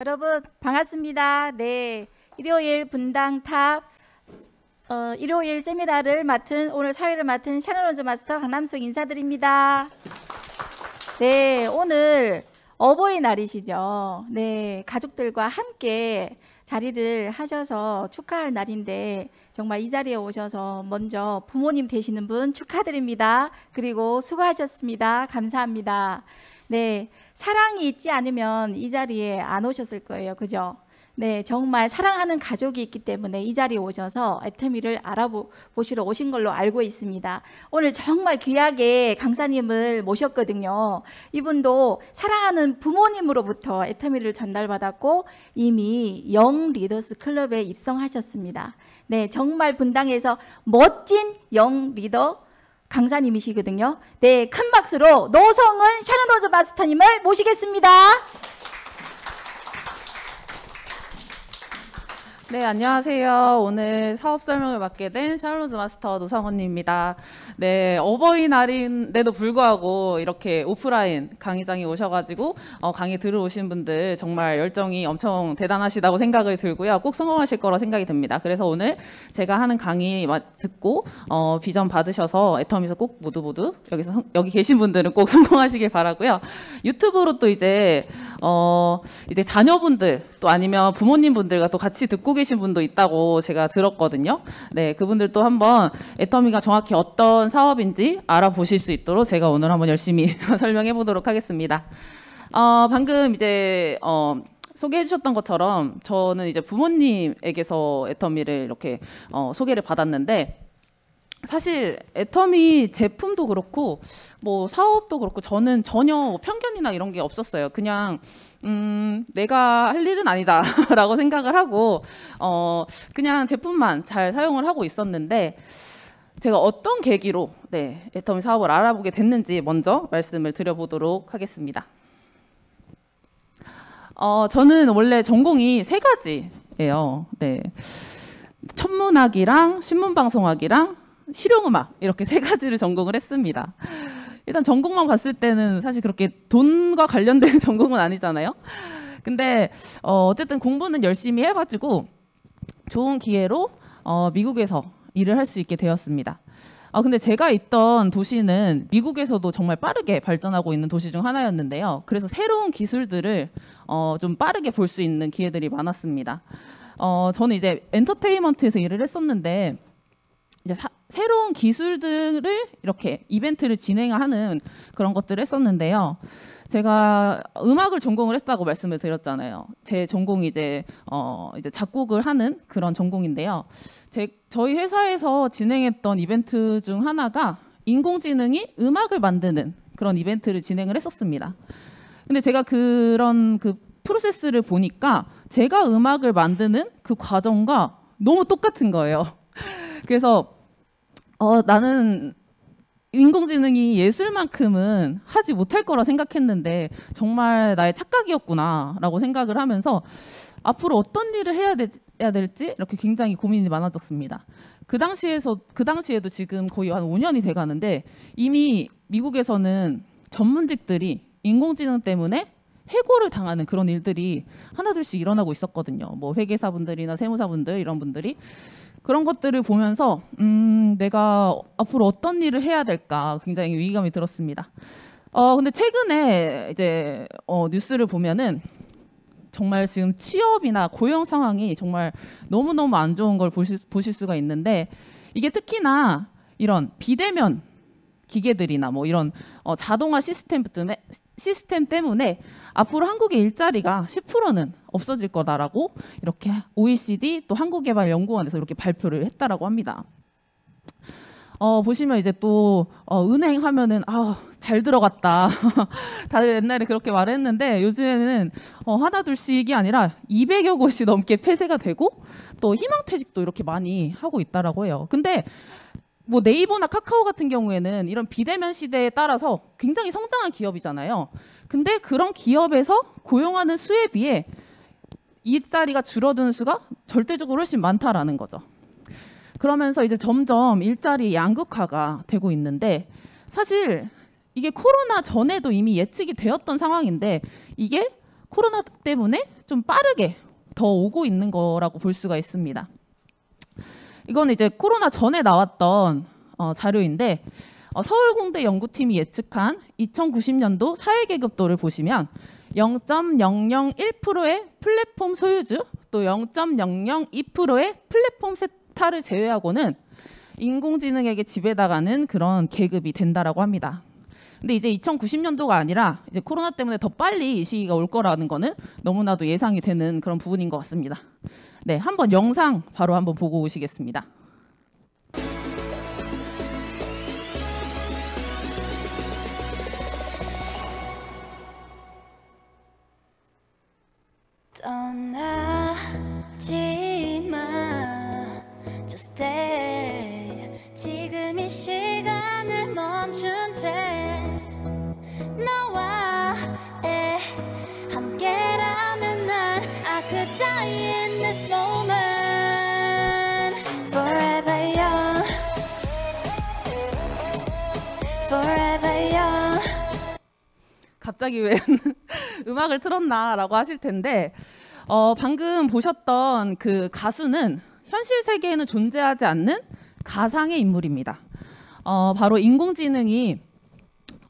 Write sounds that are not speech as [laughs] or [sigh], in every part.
여러분 반갑습니다. 네, 일요일 분당 탑 어, 일요일 세미나를 맡은 오늘 사회를 맡은 샤론로즈 마스터 강남숙 인사드립니다. 네, 오늘 어버이날이시죠. 네, 가족들과 함께 자리를 하셔서 축하할 날인데 정말 이 자리에 오셔서 먼저 부모님 되시는 분 축하드립니다. 그리고 수고하셨습니다. 감사합니다. 네, 사랑이 있지 않으면 이 자리에 안 오셨을 거예요. 그죠? 네, 정말 사랑하는 가족이 있기 때문에 이 자리에 오셔서 애터미를 알아보시러 오신 걸로 알고 있습니다. 오늘 정말 귀하게 강사님을 모셨거든요. 이분도 사랑하는 부모님으로부터 애터미를 전달받았고 이미 영 리더스 클럽에 입성하셨습니다. 네, 정말 분당에서 멋진 영 리더 강사님이시거든요. 네, 큰 박수로 노성은 샤론로즈 마스터님을 모시겠습니다. 네, 안녕하세요. 오늘 사업 설명을 맡게 된 샤론로즈 마스터 노성은입니다. 네, 어버이날인데도 불구하고 이렇게 오프라인 강의장에 오셔가지고 어, 강의 들어오신 분들 정말 열정이 엄청 대단하시다고 생각을 들고요. 꼭 성공하실 거라 생각이 듭니다. 그래서 오늘 제가 하는 강의 듣고 어, 비전 받으셔서 애터미에서 꼭 모두 모두 여기서 성, 여기 계신 분들은 꼭 [laughs] 성공하시길 바라고요. 유튜브로 또 이제 어, 이제 자녀분들 또 아니면 부모님 분들과 또 같이 듣고 계신 분도 있다고 제가 들었거든요. 네, 그분들도 한번 애터미가 정확히 어떤 사업인지 알아보실 수 있도록 제가 오늘 한번 열심히 [laughs] 설명해 보도록 하겠습니다. 어, 방금 이제 어, 소개해 주셨던 것처럼 저는 이제 부모님에게서 애터미를 이렇게 어, 소개를 받았는데 사실 애터미 제품도 그렇고 뭐 사업도 그렇고 저는 전혀 편견이나 이런 게 없었어요. 그냥 음, 내가 할 일은 아니다라고 [laughs] 생각을 하고 어, 그냥 제품만 잘 사용을 하고 있었는데 제가 어떤 계기로 네, 애터미 사업을 알아보게 됐는지 먼저 말씀을 드려보도록 하겠습니다. 어, 저는 원래 전공이 세 가지예요. 네. 천문학이랑 신문방송학이랑 실용음악 이렇게 세 가지를 전공을 했습니다. 일단 전공만 봤을 때는 사실 그렇게 돈과 관련된 [laughs] 전공은 아니잖아요. 근데 어, 어쨌든 공부는 열심히 해가지고 좋은 기회로 어, 미국에서 일을 할 수 있게 되었습니다. 아, 근데 제가 있던 도시는 미국에서도 정말 빠르게 발전하고 있는 도시 중 하나였는데요. 그래서 새로운 기술들을 어, 좀 빠르게 볼 수 있는 기회들이 많았습니다. 어, 저는 이제 엔터테인먼트에서 일을 했었는데 이제 사, 새로운 기술들을 이렇게 이벤트를 진행하는 그런 것들을 했었는데요. 제가 음악을 전공을 했다고 말씀을 드렸잖아요. 제 전공이 이제 어 이제 작곡을 하는 그런 전공인데요. 제 저희 회사에서 진행했던 이벤트 중 하나가 인공지능이 음악을 만드는 그런 이벤트를 진행을 했었습니다. 근데 제가 그런 그 프로세스를 보니까 제가 음악을 만드는 그 과정과 너무 똑같은 거예요. [laughs] 그래서 어, 나는 인공지능이 예술만큼은 하지 못할 거라 생각했는데 정말 나의 착각이었구나라고 생각을 하면서 앞으로 어떤 일을 해야, 되, 해야 될지 이렇게 굉장히 고민이 많아졌습니다. 그 당시에서 그 당시에도 지금 거의 한 5년이 돼 가는데 이미 미국에서는 전문직들이 인공지능 때문에 해고를 당하는 그런 일들이 하나둘씩 일어나고 있었거든요. 뭐 회계사분들이나 세무사분들 이런 분들이 그런 것들을 보면서 음, 내가 앞으로 어떤 일을 해야 될까 굉장히 위기감이 들었습니다. 어, 근데 최근에 이제 어, 뉴스를 보면은 정말 지금 취업이나 고용 상황이 정말 너무너무 안 좋은 걸 보실, 보실 수가 있는데 이게 특히나 이런 비대면 기계들이나 뭐 이런 어, 자동화 시스템 때문에 시스템 때문에 앞으로 한국의 일자리가 10%는 없어질 거다라고 이렇게 OECD 또 한국개발연구원에서 이렇게 발표를 했다라고 합니다. 어, 보시면 이제 또 어, 은행 하면은 아, 잘 들어갔다. [laughs] 다들 옛날에 그렇게 말했는데 요즘에는 어, 하나 둘씩이 아니라 200여 곳이 넘게 폐쇄가 되고 또 희망퇴직도 이렇게 많이 하고 있다라고 해요. 근데 뭐 네이버나 카카오 같은 경우에는 이런 비대면 시대에 따라서 굉장히 성장한 기업이잖아요. 근데 그런 기업에서 고용하는 수에 비해 일자리가 줄어드는 수가 절대적으로 훨씬 많다라는 거죠. 그러면서 이제 점점 일자리 양극화가 되고 있는데 사실 이게 코로나 전에도 이미 예측이 되었던 상황인데 이게 코로나 때문에 좀 빠르게 더 오고 있는 거라고 볼 수가 있습니다. 이건 이제 코로나 전에 나왔던 어, 자료인데 어, 서울공대 연구팀이 예측한 2090년도 사회계급도를 보시면 0.001%의 플랫폼 소유주 또 0.002%의 플랫폼 세타를 제외하고는 인공지능에게 지배당하는 그런 계급이 된다라고 합니다. 근데 이제 2090년도가 아니라 이제 코로나 때문에 더 빨리 이 시기가 올 거라는 거는 너무나도 예상이 되는 그런 부분인 것 같습니다. 네, 한번 영상 바로 한번 보고 오시겠습니다. 갑자기 왜 [laughs] 음악을 틀었나라고 하실 텐데 어, 방금 보셨던 그 가수는 현실 세계에는 존재하지 않는 가상의 인물입니다. 어, 바로 인공지능이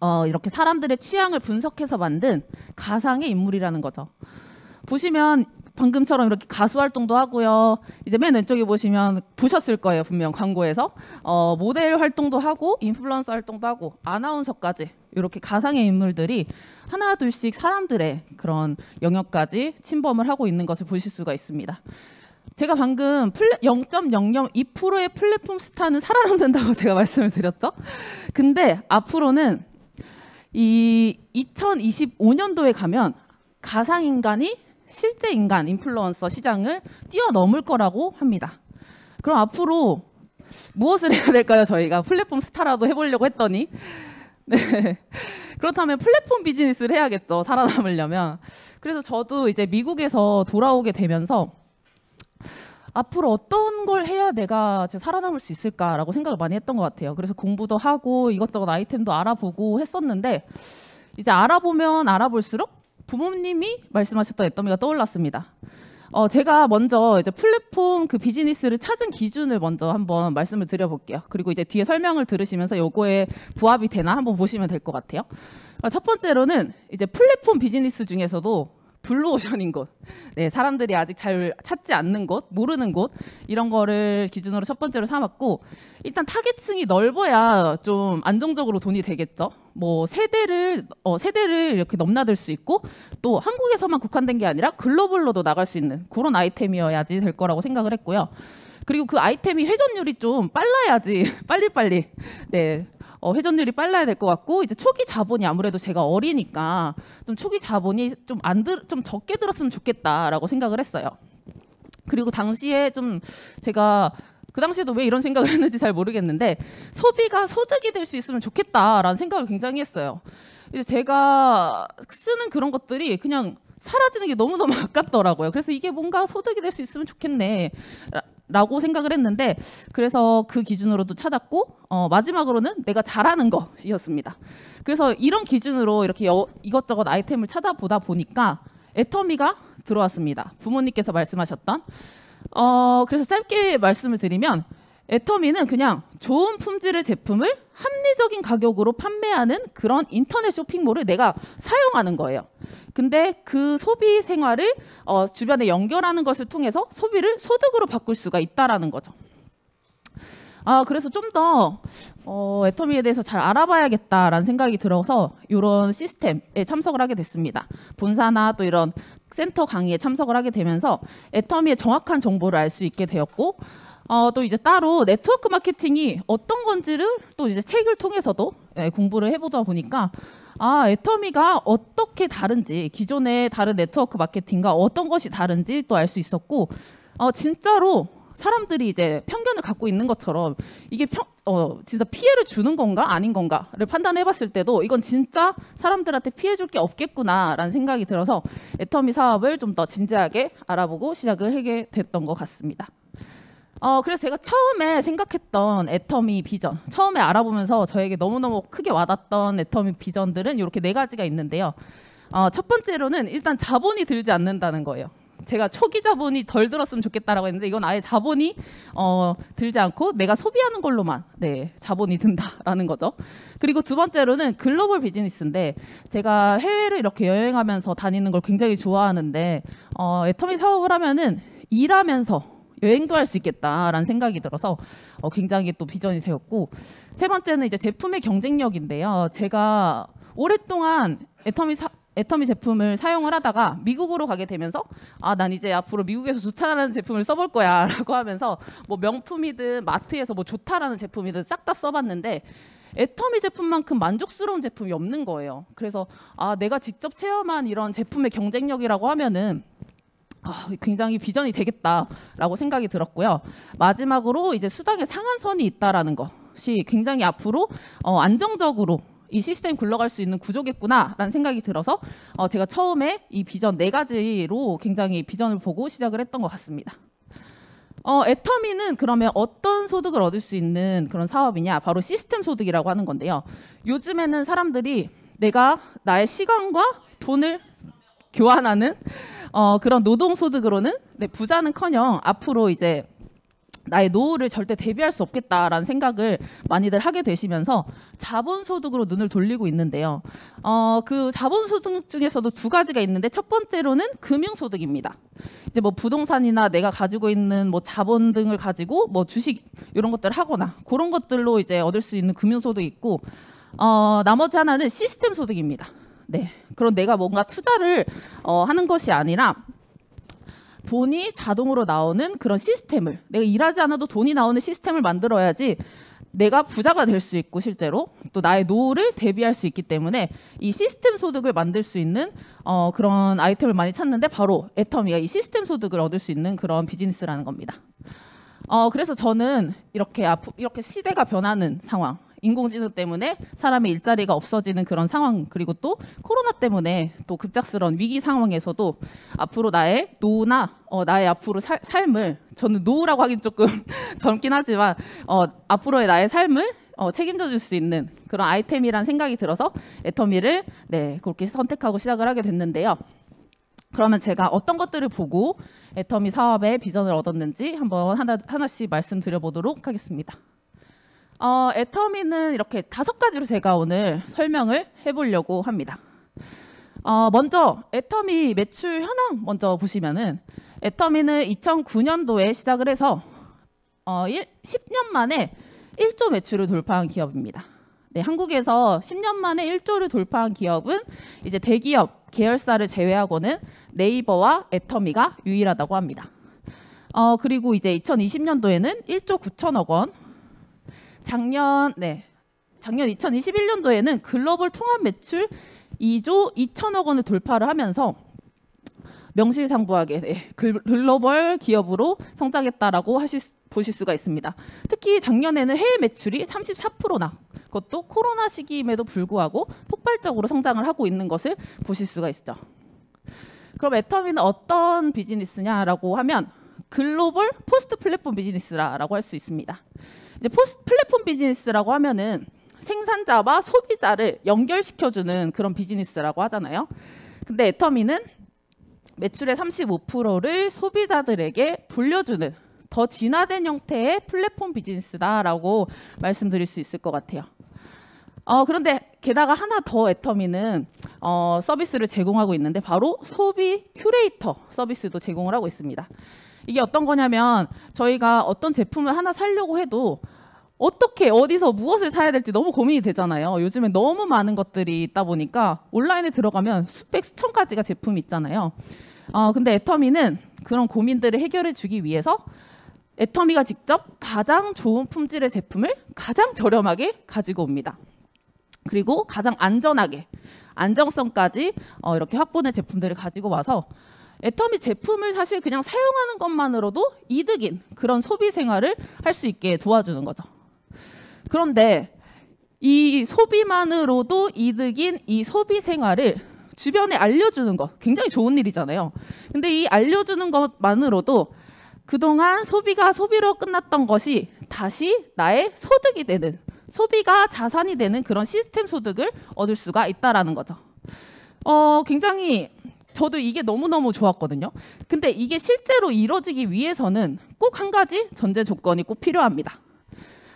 어, 이렇게 사람들의 취향을 분석해서 만든 가상의 인물이라는 거죠. 보시면 방금처럼 이렇게 가수 활동도 하고요. 이제 맨 왼쪽에 보시면 보셨을 거예요. 분명 광고에서 어, 모델 활동도 하고 인플루언서 활동도 하고 아나운서까지 이렇게 가상의 인물들이 하나 둘씩 사람들의 그런 영역까지 침범을 하고 있는 것을 보실 수가 있습니다. 제가 방금 0.002%의 플랫폼 스타는 살아남는다고 [laughs] 제가 말씀을 드렸죠. 근데 앞으로는 이 2025년도에 가면 가상 인간이 실제 인간 인플루언서 시장을 뛰어넘을 거라고 합니다. 그럼 앞으로 무엇을 해야 될까요? 저희가 플랫폼 스타라도 해보려고 했더니 네. 그렇다면 플랫폼 비즈니스를 해야겠죠. 살아남으려면. 그래서 저도 이제 미국에서 돌아오게 되면서 앞으로 어떤 걸 해야 내가 살아남을 수 있을까라고 생각을 많이 했던 것 같아요. 그래서 공부도 하고 이것저것 아이템도 알아보고 했었는데 이제 알아보면 알아볼수록 부모님이 말씀하셨던 애터미가 떠올랐습니다. 어, 제가 먼저 이제 플랫폼 그 비즈니스를 찾은 기준을 먼저 한번 말씀을 드려볼게요. 그리고 이제 뒤에 설명을 들으시면서 요거에 부합이 되나 한번 보시면 될 것 같아요. 어, 첫 번째로는 이제 플랫폼 비즈니스 중에서도 블루오션인 곳, 네, 사람들이 아직 잘 찾지 않는 곳, 모르는 곳 이런 거를 기준으로 첫 번째로 삼았고 일단 타겟층이 넓어야 좀 안정적으로 돈이 되겠죠. 뭐 세대를 어, 세대를 이렇게 넘나들 수 있고 또 한국에서만 국한된 게 아니라 글로벌로도 나갈 수 있는 그런 아이템이어야지 될 거라고 생각을 했고요. 그리고 그 아이템이 회전율이 좀 빨라야지 [laughs] 빨리빨리 네 어, 회전율이 빨라야 될 것 같고 이제 초기 자본이 아무래도 제가 어리니까 좀 초기 자본이 좀 안들좀 적게 들었으면 좋겠다라고 생각을 했어요. 그리고 당시에 좀 제가 그 당시에도 왜 이런 생각을 [laughs] 했는지 잘 모르겠는데 소비가 소득이 될 수 있으면 좋겠다라는 생각을 굉장히 했어요. 이제 제가 쓰는 그런 것들이 그냥 사라지는 게 너무너무 [laughs] 아깝더라고요. 그래서 이게 뭔가 소득이 될 수 있으면 좋겠네. 라- 라고 생각을 했는데 그래서 그 기준으로도 찾았고 어, 마지막으로는 내가 잘하는 것이었습니다. 그래서 이런 기준으로 이렇게 여- 이것저것 아이템을 찾아보다 보니까 애터미가 들어왔습니다. 부모님께서 말씀하셨던 어, 그래서 짧게 말씀을 드리면 애터미는 그냥 좋은 품질의 제품을 합리적인 가격으로 판매하는 그런 인터넷 쇼핑몰을 내가 사용하는 거예요. 근데 그 소비 생활을 어, 주변에 연결하는 것을 통해서 소비를 소득으로 바꿀 수가 있다라는 거죠. 아 그래서 좀더 어, 애터미에 대해서 잘 알아봐야겠다라는 생각이 들어서 이런 시스템에 참석을 하게 됐습니다. 본사나 또 이런 센터 강의에 참석을 하게 되면서 애터미의 정확한 정보를 알 수 있게 되었고 어, 또 이제 따로 네트워크 마케팅이 어떤 건지를 또 이제 책을 통해서도 예, 공부를 해보다 보니까 아 애터미가 어떻게 다른지 기존의 다른 네트워크 마케팅과 어떤 것이 다른지 또 알 수 있었고 어, 진짜로 사람들이 이제 편견을 갖고 있는 것처럼 이게 평, 어, 진짜 피해를 주는 건가 아닌 건가를 판단해 봤을 때도 이건 진짜 사람들한테 피해 줄 게 없겠구나라는 생각이 들어서 애터미 사업을 좀 더 진지하게 알아보고 시작을 하게 됐던 것 같습니다. 어, 그래서 제가 처음에 생각했던 애터미 비전, 처음에 알아보면서 저에게 너무너무 크게 와닿던 애터미 비전들은 이렇게 네 가지가 있는데요. 어, 첫 번째로는 일단 자본이 들지 않는다는 거예요. 제가 초기 자본이 덜 들었으면 좋겠다라고 했는데 이건 아예 자본이 어, 들지 않고 내가 소비하는 걸로만 네, 자본이 든다라는 거죠. 그리고 두 번째로는 글로벌 비즈니스인데 제가 해외를 이렇게 여행하면서 다니는 걸 굉장히 좋아하는데 어, 애터미 사업을 하면은 일하면서 여행도 할 수 있겠다라는 생각이 들어서 어, 굉장히 또 비전이 되었고 세 번째는 이제 제품의 경쟁력인데요. 제가 오랫동안 애터미 사, 애터미 제품을 사용을 하다가 미국으로 가게 되면서 아 난 이제 앞으로 미국에서 좋다라는 제품을 써볼 거야라고 하면서 뭐 명품이든 마트에서 뭐 좋다라는 제품이든 싹 다 써봤는데 애터미 제품만큼 만족스러운 제품이 없는 거예요. 그래서 아 내가 직접 체험한 이런 제품의 경쟁력이라고 하면은 아, 굉장히 비전이 되겠다라고 생각이 들었고요. 마지막으로 이제 수당의 상한선이 있다라는 것이 굉장히 앞으로 어, 안정적으로 이 시스템 굴러갈 수 있는 구조겠구나라는 생각이 들어서 어, 제가 처음에 이 비전 네 가지로 굉장히 비전을 보고 시작을 했던 것 같습니다. 어, 애터미는 그러면 어떤 소득을 얻을 수 있는 그런 사업이냐? 바로 시스템 소득이라고 하는 건데요. 요즘에는 사람들이 내가 나의 시간과 돈을 교환하는 어, 그런 노동 소득으로는 네, 부자는커녕 앞으로 이제 나의 노후를 절대 대비할 수 없겠다라는 생각을 많이들 하게 되시면서 자본소득으로 눈을 돌리고 있는데요. 어, 그 자본소득 중에서도 두 가지가 있는데 첫 번째로는 금융소득입니다. 이제 뭐 부동산이나 내가 가지고 있는 뭐 자본 등을 가지고 뭐 주식 이런 것들을 하거나 그런 것들로 이제 얻을 수 있는 금융소득이 있고 어, 나머지 하나는 시스템 소득입니다. 네. 그런 내가 뭔가 투자를 어, 하는 것이 아니라 돈이 자동으로 나오는 그런 시스템을 내가 일하지 않아도 돈이 나오는 시스템을 만들어야지 내가 부자가 될 수 있고 실제로 또 나의 노후를 대비할 수 있기 때문에 이 시스템 소득을 만들 수 있는 어, 그런 아이템을 많이 찾는데 바로 애터미가 이 시스템 소득을 얻을 수 있는 그런 비즈니스라는 겁니다. 어, 그래서 저는 이렇게 앞 이렇게 시대가 변하는 상황 인공지능 때문에 사람의 일자리가 없어지는 그런 상황 그리고 또 코로나 때문에 또 급작스러운 위기 상황에서도 앞으로 나의 노후나 어, 나의 앞으로 살, 삶을 저는 노후라고 하긴 조금 [laughs] 젊긴 하지만 어, 앞으로의 나의 삶을 어, 책임져 줄 수 있는 그런 아이템이란 생각이 들어서 애터미를 네 그렇게 선택하고 시작을 하게 됐는데요. 그러면 제가 어떤 것들을 보고 애터미 사업의 비전을 얻었는지 한번 하나, 하나씩 말씀드려보도록 하겠습니다. 어, 애터미는 이렇게 다섯 가지로 제가 오늘 설명을 해보려고 합니다. 어, 먼저 애터미 매출 현황 먼저 보시면은 애터미는 2009년도에 시작을 해서 어, 1, 10년 만에 1조 매출을 돌파한 기업입니다. 네, 한국에서 10년 만에 1조를 돌파한 기업은 이제 대기업 계열사를 제외하고는 네이버와 애터미가 유일하다고 합니다. 어, 그리고 이제 2020년도에는 1조 9천억 원, 작년 네 작년 2021년도에는 글로벌 통합 매출 2조 2천억 원을 돌파를 하면서 명실상부하게 네, 글로벌 기업으로 성장했다라고 하실 보실 수가 있습니다. 특히 작년에는 해외 매출이 34%나 그것도 코로나 시기임에도 불구하고 폭발적으로 성장을 하고 있는 것을 보실 수가 있죠. 그럼 애터미는 어떤 비즈니스냐라고 하면 글로벌 post 플랫폼 비즈니스라고 할 수 있습니다. 이제 보통 플랫폼 비즈니스라고 하면은 생산자와 소비자를 연결시켜주는 그런 비즈니스라고 하잖아요. 근데 애터미는 매출의 35%를 소비자들에게 돌려주는 더 진화된 형태의 플랫폼 비즈니스다라고 말씀드릴 수 있을 것 같아요. 어, 그런데 게다가 하나 더 애터미는 어, 서비스를 제공하고 있는데 바로 소비 큐레이터 서비스도 제공을 하고 있습니다. 이게 어떤 거냐면 저희가 어떤 제품을 하나 살려고 해도 어떻게 어디서 무엇을 사야 될지 너무 고민이 되잖아요. 요즘에 너무 많은 것들이 있다 보니까 온라인에 들어가면 수백 수천 가지가 제품이 있잖아요. 어, 근데 애터미는 그런 고민들을 해결해 주기 위해서 애터미가 직접 가장 좋은 품질의 제품을 가장 저렴하게 가지고 옵니다. 그리고 가장 안전하게 안정성까지 어, 이렇게 확보된 제품들을 가지고 와서 애터미 제품을 사실 그냥 사용하는 것만으로도 이득인 그런 소비 생활을 할 수 있게 도와주는 거죠. 그런데 이 소비만으로도 이득인 이 소비 생활을 주변에 알려주는 것 굉장히 좋은 일이잖아요. 근데 이 알려주는 것만으로도 그동안 소비가 소비로 끝났던 것이 다시 나의 소득이 되는 소비가 자산이 되는 그런 시스템 소득을 얻을 수가 있다라는 거죠. 어, 굉장히 저도 이게 너무너무 좋았거든요. 근데 이게 실제로 이루어지기 위해서는 꼭 한 가지 전제 조건이 꼭 필요합니다.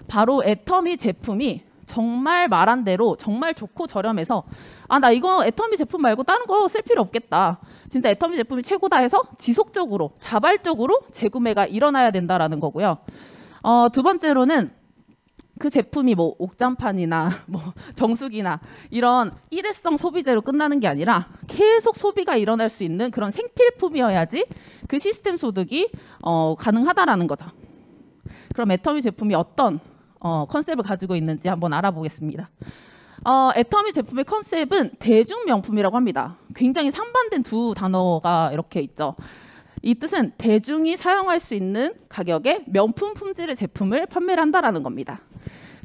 바로 애터미 제품이 정말 말한 대로 정말 좋고 저렴해서 아 나 이거 애터미 제품 말고 다른 거 쓸 필요 없겠다. 진짜 애터미 제품이 최고다 해서 지속적으로 자발적으로 재구매가 일어나야 된다라는 거고요. 어, 두 번째로는 그 제품이 뭐 옥장판이나 [laughs] 뭐 정수기나 이런 일회성 소비재로 끝나는 게 아니라 계속 소비가 일어날 수 있는 그런 생필품이어야지 그 시스템 소득이 어, 가능하다라는 거죠. 그럼 애터미 제품이 어떤 어, 컨셉을 가지고 있는지 한번 알아보겠습니다. 어, 애터미 제품의 컨셉은 대중 명품이라고 합니다. 굉장히 상반된 두 단어가 이렇게 있죠. 이 뜻은 대중이 사용할 수 있는 가격에 명품 품질의 제품을 판매를 한다라는 겁니다.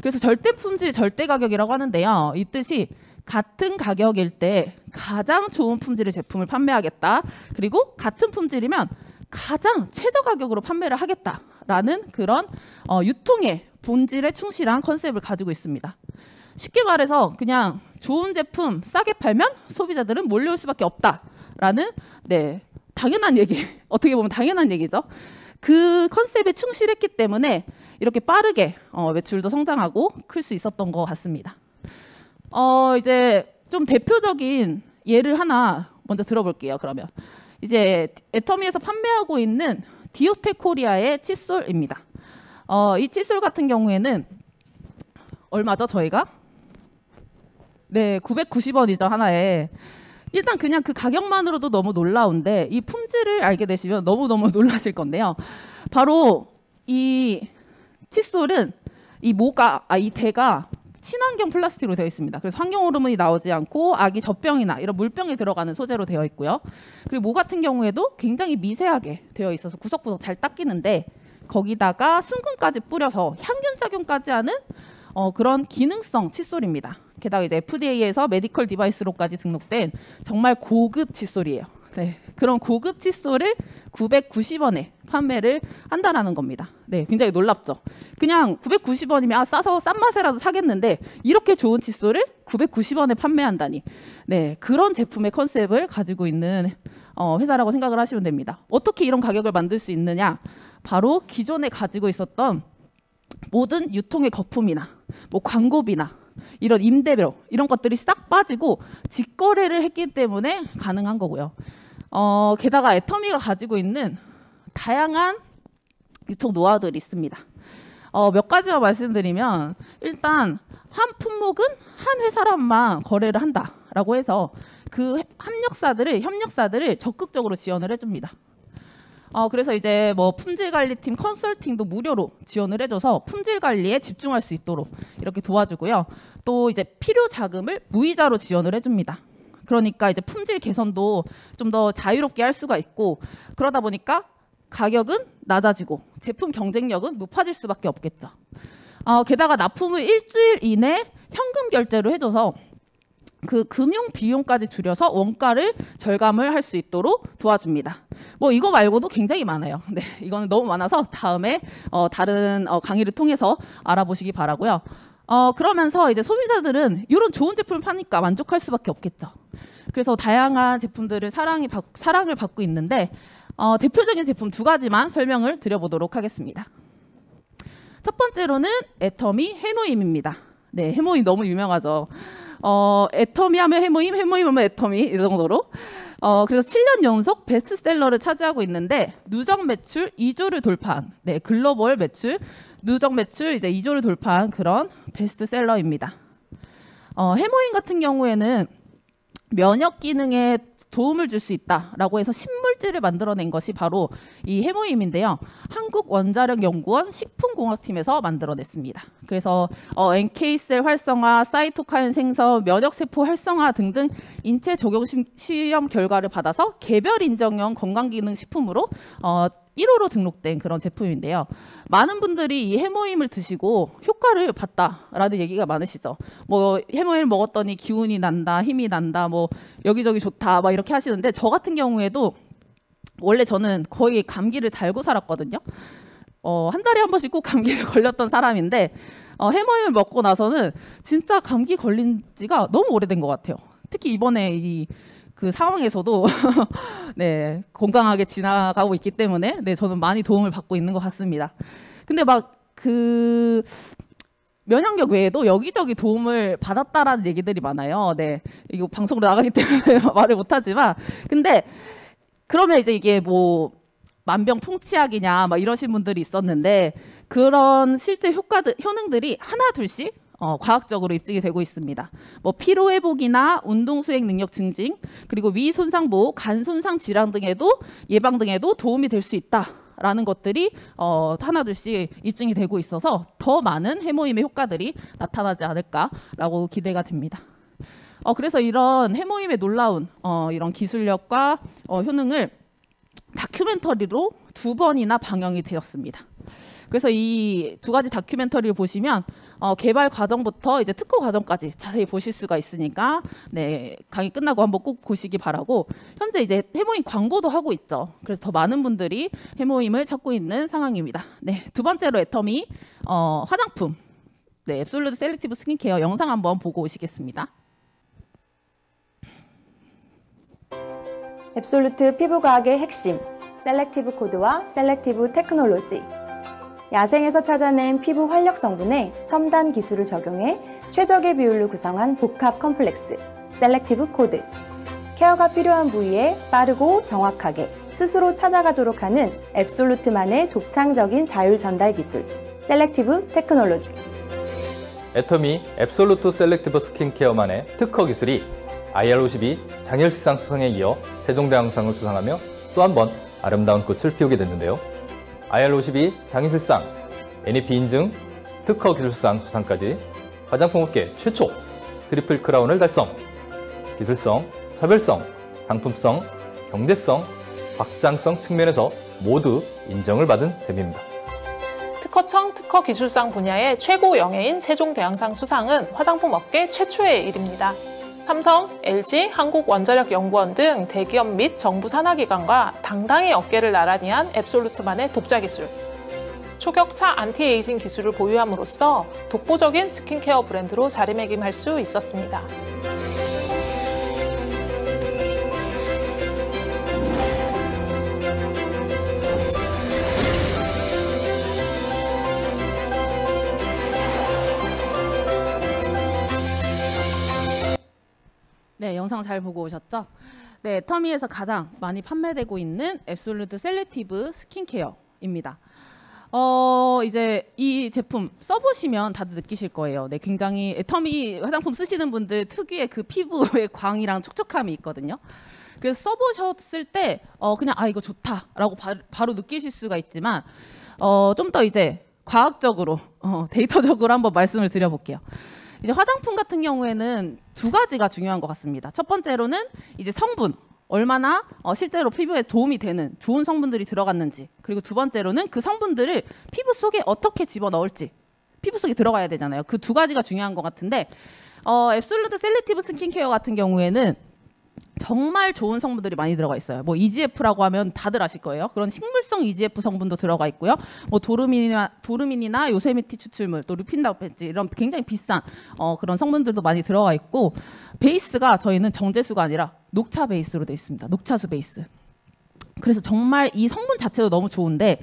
그래서 절대 품질, 절대 가격이라고 하는데요. 이 뜻이 같은 가격일 때 가장 좋은 품질의 제품을 판매하겠다. 그리고 같은 품질이면 가장 최저 가격으로 판매를 하겠다라는 그런 어, 유통의 본질에 충실한 컨셉을 가지고 있습니다. 쉽게 말해서 그냥 좋은 제품 싸게 팔면 소비자들은 몰려올 수밖에 없다라는 네 당연한 얘기 [laughs] 어떻게 보면 당연한 얘기죠. 그 컨셉에 충실했기 때문에 이렇게 빠르게 어, 매출도 성장하고 클 수 있었던 것 같습니다. 어 이제 좀 대표적인 예를 하나 먼저 들어볼게요. 그러면 이제 애터미에서 판매하고 있는 디오테 코리아의 칫솔입니다. 어, 이 칫솔 같은 경우에는 얼마죠 저희가? 네, 990원이죠 하나에. 일단 그냥 그 가격만으로도 너무 놀라운데 이 품질을 알게 되시면 너무 너무 [laughs] 놀라실 건데요. 바로 이 칫솔은 이 모가 아 이 대가 친환경 플라스틱으로 되어 있습니다. 그래서 환경 호르몬이 나오지 않고 아기 젖병이나 이런 물병에 들어가는 소재로 되어 있고요. 그리고 모 같은 경우에도 굉장히 미세하게 되어 있어서 구석구석 잘 닦이는데 거기다가 순금까지 뿌려서 향균 작용까지 하는 어, 그런 기능성 칫솔입니다. 게다가 이제 FDA에서 medical device로까지 등록된 정말 고급 칫솔이에요. 네, 그런 고급 칫솔을 990원에 판매를 한다라는 겁니다. 네, 굉장히 놀랍죠. 그냥 990원이면 아, 싸서 싼 맛에라도 사겠는데 이렇게 좋은 칫솔을 990원에 판매한다니. 네, 그런 제품의 컨셉을 가지고 있는 어, 회사라고 생각을 하시면 됩니다. 어떻게 이런 가격을 만들 수 있느냐? 바로 기존에 가지고 있었던 모든 유통의 거품이나 뭐 광고비나 이런 임대료 이런 것들이 싹 빠지고 직거래를 했기 때문에 가능한 거고요. 어, 게다가 애터미가 가지고 있는 다양한 유통 노하우들이 있습니다. 어, 몇 가지만 말씀드리면 일단 한 품목은 한 회사랑만 거래를 한다라고 해서 그 협력사들을 협력사들을 적극적으로 지원을 해줍니다. 어, 그래서 이제 뭐 품질 관리팀 컨설팅도 무료로 지원을 해줘서 품질 관리에 집중할 수 있도록 이렇게 도와주고요. 또 이제 필요 자금을 무이자로 지원을 해줍니다. 그러니까 이제 품질 개선도 좀 더 자유롭게 할 수가 있고 그러다 보니까 가격은 낮아지고 제품 경쟁력은 높아질 수밖에 없겠죠. 어, 게다가 납품을 일주일 이내 현금 결제로 해줘서 그 금융 비용까지 줄여서 원가를 절감을 할 수 있도록 도와줍니다. 뭐 이거 말고도 굉장히 많아요. 네, 이거는 너무 많아서 다음에 어, 다른 어, 강의를 통해서 알아보시기 바라고요. 어, 그러면서 이제 소비자들은 이런 좋은 제품을 파니까 만족할 수밖에 없겠죠. 그래서 다양한 제품들을 사랑이 받, 사랑을 받고 있는데 어, 대표적인 제품 두 가지만 설명을 드려보도록 하겠습니다. 첫 번째로는 애터미 해모임입니다. 네, 해모임 너무 유명하죠. 어, 애터미 하면 해모임, 해모임 하면 애터미 이 정도로. 어, 그래서 7년 연속 베스트셀러를 차지하고 있는데 누적 매출 2조를 돌파한 네, 글로벌 매출 누적 매출 이제 2조를 돌파한 그런 베스트셀러입니다. 어, 해모임 같은 경우에는 면역 기능에 도움을 줄 수 있다라고 해서 신물질을 만들어낸 것이 바로 이 해모임인데요. 한국원자력연구원 식품공학팀에서 만들어냈습니다. 그래서 어, NK셀 활성화, 사이토카인 생성, 면역세포 활성화 등등 인체 적용 시- 시험 결과를 받아서 개별 인정형 건강기능식품으로 어, 1호로 등록된 그런 제품인데요. 많은 분들이 이 해모임을 드시고 효과를 봤다라는 얘기가 많으시죠. 뭐 해모임을 먹었더니 기운이 난다, 힘이 난다, 뭐 여기저기 좋다, 막 이렇게 하시는데 저 같은 경우에도 원래 저는 거의 감기를 달고 살았거든요. 어, 한 달에 한 번씩 꼭 감기를 [laughs] 걸렸던 사람인데 어, 해모임을 먹고 나서는 진짜 감기 걸린 지가 너무 오래된 것 같아요. 특히 이번에 이 그 상황에서도 [laughs] 네 건강하게 지나가고 있기 때문에 네 저는 많이 도움을 받고 있는 것 같습니다. 근데 막 그 면역력 외에도 여기저기 도움을 받았다라는 얘기들이 많아요. 네 이거 방송으로 나가기 [laughs] 때문에 말을 못하지만 근데 그러면 이제 이게 뭐 만병통치약이냐 막 이러신 분들이 있었는데 그런 실제 효과들 효능들이 하나 둘씩 어, 과학적으로 입증이 되고 있습니다. 뭐 피로 회복이나 운동 수행 능력 증진, 그리고 위 손상 보호, 간 손상 질환 등에도 예방 등에도 도움이 될 수 있다라는 것들이 어, 하나둘씩 입증이 되고 있어서 더 많은 해모임의 효과들이 나타나지 않을까라고 기대가 됩니다. 어, 그래서 이런 해모임의 놀라운 어, 이런 기술력과 어, 효능을 다큐멘터리로 두 번이나 방영이 되었습니다. 그래서 이 두 가지 다큐멘터리를 보시면 어, 개발 과정부터 이제 특허 과정까지 자세히 보실 수가 있으니까 네 강의 끝나고 한번 꼭 보시기 바라고 현재 이제 헤모힘 광고도 하고 있죠. 그래서 더 많은 분들이 헤모힘을 찾고 있는 상황입니다. 네 두 번째로 애터미 어, 화장품 네 Absolute Selective 스킨케어 영상 한번 보고 오시겠습니다. Absolute 피부과학의 핵심, Selective 코드와 Selective Technology. 야생에서 찾아낸 피부 활력 성분에 첨단 기술을 적용해 최적의 비율로 구성한 복합 complex, Selective 코드. 케어가 필요한 부위에 빠르고 정확하게 스스로 찾아가도록 하는 Absolute만의 독창적인 자율 전달 기술, Selective Technology. 애터미 Absolute Selective 스킨케어만의 특허 기술이 IR52 장영실상 수상에 이어 세종대왕상을 수상하며 또 한 번 아름다운 꽃을 피우게 됐는데요. IR52 장영실상 NEP 인증 특허 기술상 수상까지 화장품 업계 최초 트리플 크라운을 달성. 기술성, 차별성, 상품성, 경제성, 확장성 측면에서 모두 인정을 받은 셈입니다. 특허청 특허 기술상 분야의 최고 영예인 세종대왕상 수상은 화장품 업계 최초의 일입니다. 삼성, LG, 한국원자력연구원 등 대기업 및 정부 산하기관과 당당히 어깨를 나란히 한 Absolute만의 독자 기술. 초격차 안티에이징 기술을 보유함으로써 독보적인 스킨케어 브랜드로 자리매김할 수 있었습니다. 네, 영상 잘 보고 오셨죠? 네, 애터미에서 가장 많이 판매되고 있는 Absolute Selective 스킨케어입니다. 어, 이제 이 제품 써보시면 다들 느끼실 거예요. 네, 굉장히 애터미 화장품 쓰시는 분들 특유의 그 피부의 [laughs] 광이랑 촉촉함이 있거든요. 그래서 써보셨을 때, 어, 그냥, 아, 이거 좋다라고 바, 바로 느끼실 수가 있지만, 어, 좀 더 이제 과학적으로, 어, 데이터적으로 한번 말씀을 드려볼게요. 이제 화장품 같은 경우에는 두 가지가 중요한 것 같습니다. 첫 번째로는 이제 성분. 얼마나 어, 실제로 피부에 도움이 되는 좋은 성분들이 들어갔는지 그리고 두 번째로는 그 성분들을 피부 속에 어떻게 집어넣을지 피부 속에 들어가야 되잖아요. 그 두 가지가 중요한 것 같은데 어, Absolute Selective 스킨케어 같은 경우에는 정말 좋은 성분들이 많이 들어가 있어요. 뭐 EGF라고 하면 다들 아실 거예요. 그런 식물성 EGF 성분도 들어가 있고요. 뭐 도르민이나 도르민이나 요세미티 추출물, 또 루핀다우펜지 이런 굉장히 비싼 어, 그런 성분들도 많이 들어가 있고 베이스가 저희는 정제수가 아니라 녹차 베이스로 되어 있습니다. 녹차수 베이스. 그래서 정말 이 성분 자체도 너무 좋은데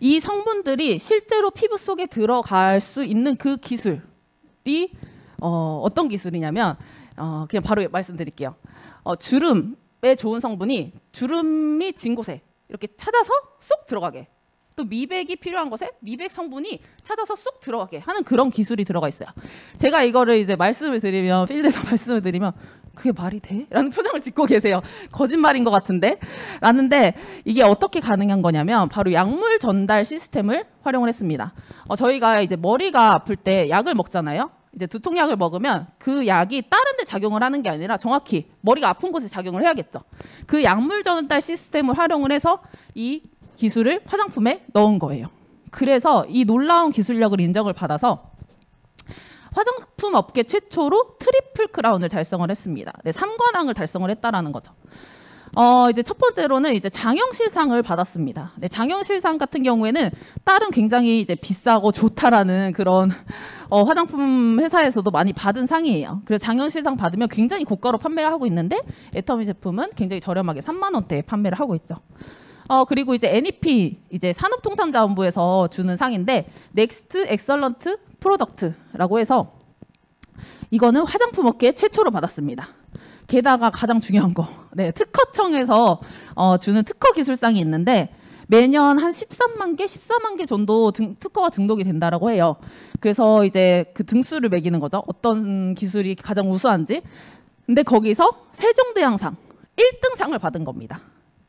이 성분들이 실제로 피부 속에 들어갈 수 있는 그 기술이 어, 어떤 기술이냐면 어, 그냥 바로 말씀드릴게요. 어, 주름에 좋은 성분이 주름이 진 곳에 이렇게 찾아서 쏙 들어가게 또 미백이 필요한 곳에 미백 성분이 찾아서 쏙 들어가게 하는 그런 기술이 들어가 있어요. 제가 이거를 이제 말씀을 드리면 필드에서 [laughs] 말씀을 드리면 그게 말이 돼? 라는 표정을 짓고 계세요. 거짓말인 것 같은데? 라는데 이게 어떻게 가능한 거냐면 바로 약물 전달 시스템을 활용을 했습니다. 어, 저희가 이제 머리가 아플 때 약을 먹잖아요. 이제 두통약을 먹으면 그 약이 다른 데 작용을 하는 게 아니라 정확히 머리가 아픈 곳에 작용을 해야겠죠. 그 약물 전달 시스템을 활용을 해서 이 기술을 화장품에 넣은 거예요. 그래서 이 놀라운 기술력을 인정을 받아서 화장품 업계 최초로 트리플 크라운을 달성을 했습니다. 네, 3관왕을 달성을 했다라는 거죠. 어, 이제 첫 번째로는 이제 장영실상을 받았습니다. 네, 장영실상 같은 경우에는 다른 굉장히 이제 비싸고 좋다라는 그런 어, 화장품 회사에서도 많이 받은 상이에요. 그래서 장영실상 받으면 굉장히 고가로 판매하고 있는데 애터미 제품은 굉장히 저렴하게 3만 원대에 판매를 하고 있죠. 어 그리고 이제 NEP 이제 산업통상자원부에서 주는 상인데 Next Excellent Product라고 해서 이거는 화장품 업계 최초로 받았습니다. 게다가 가장 중요한 거, 네 특허청에서 어, 주는 특허 기술상이 있는데 매년 한 13만 개, 14만 개 정도 등, 특허가 등록이 된다라고 해요. 그래서 이제 그 등수를 매기는 거죠. 어떤 기술이 가장 우수한지. 근데 거기서 세종대왕상 1등 상을 받은 겁니다.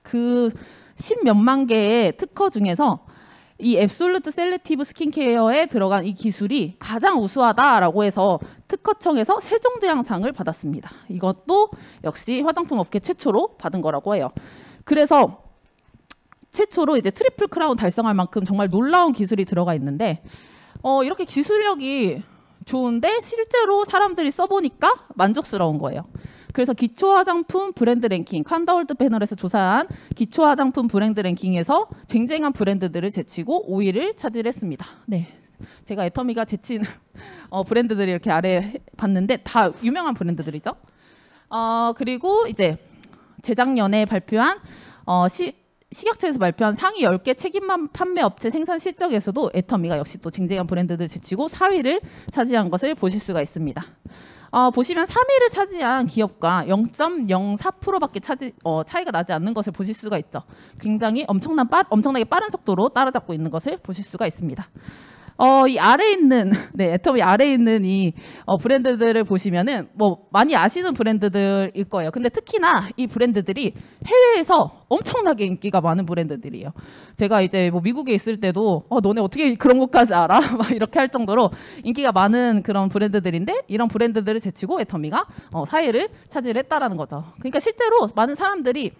그 십몇만 개의 특허 중에서 이 Absolute Selective 스킨케어에 들어간 이 기술이 가장 우수하다라고 해서 특허청에서 세종대왕상을 받았습니다. 이것도 역시 화장품 업계 최초로 받은 거라고 해요. 그래서 최초로 이제 트리플 크라운 달성할 만큼 정말 놀라운 기술이 들어가 있는데 어, 이렇게 기술력이 좋은데 실제로 사람들이 써보니까 만족스러운 거예요. 그래서 기초 화장품 브랜드 랭킹 칸다월드 패널에서 조사한 기초 화장품 브랜드 랭킹에서 쟁쟁한 브랜드들을 제치고 5위를 차지했습니다. 네. 제가 애터미가 제친 어, 브랜드들이 이렇게 아래 봤는데 다 유명한 브랜드들이죠. 어, 그리고 이제 재작년에 발표한 어, 시, 식약처에서 발표한 상위 10개 책임만 판매 업체 생산 실적에서도 애터미가 역시 또 쟁쟁한 브랜드들 제치고 4위를 차지한 것을 보실 수가 있습니다. 어, 보시면 3위를 차지한 기업과 0.04%밖에 차지, 어, 차이가 나지 않는 것을 보실 수가 있죠. 굉장히 엄청난 빠, 엄청나게 빠른 속도로 따라잡고 있는 것을 보실 수가 있습니다. 어, 이 아래 있는 [laughs] 네, 애터미 아래 있는 이 어, 브랜드들을 보시면은 뭐 많이 아시는 브랜드들일 거예요. 근데 특히나 이 브랜드들이 해외에서 엄청나게 인기가 많은 브랜드들이에요. 제가 이제 뭐 미국에 있을 때도 어, 너네 어떻게 그런 것까지 알아? [laughs] 막 이렇게 할 정도로 인기가 많은 그런 브랜드들인데 이런 브랜드들을 제치고 애터미가 어, 4위를 차지했다라는 거죠. 그러니까 실제로 많은 사람들이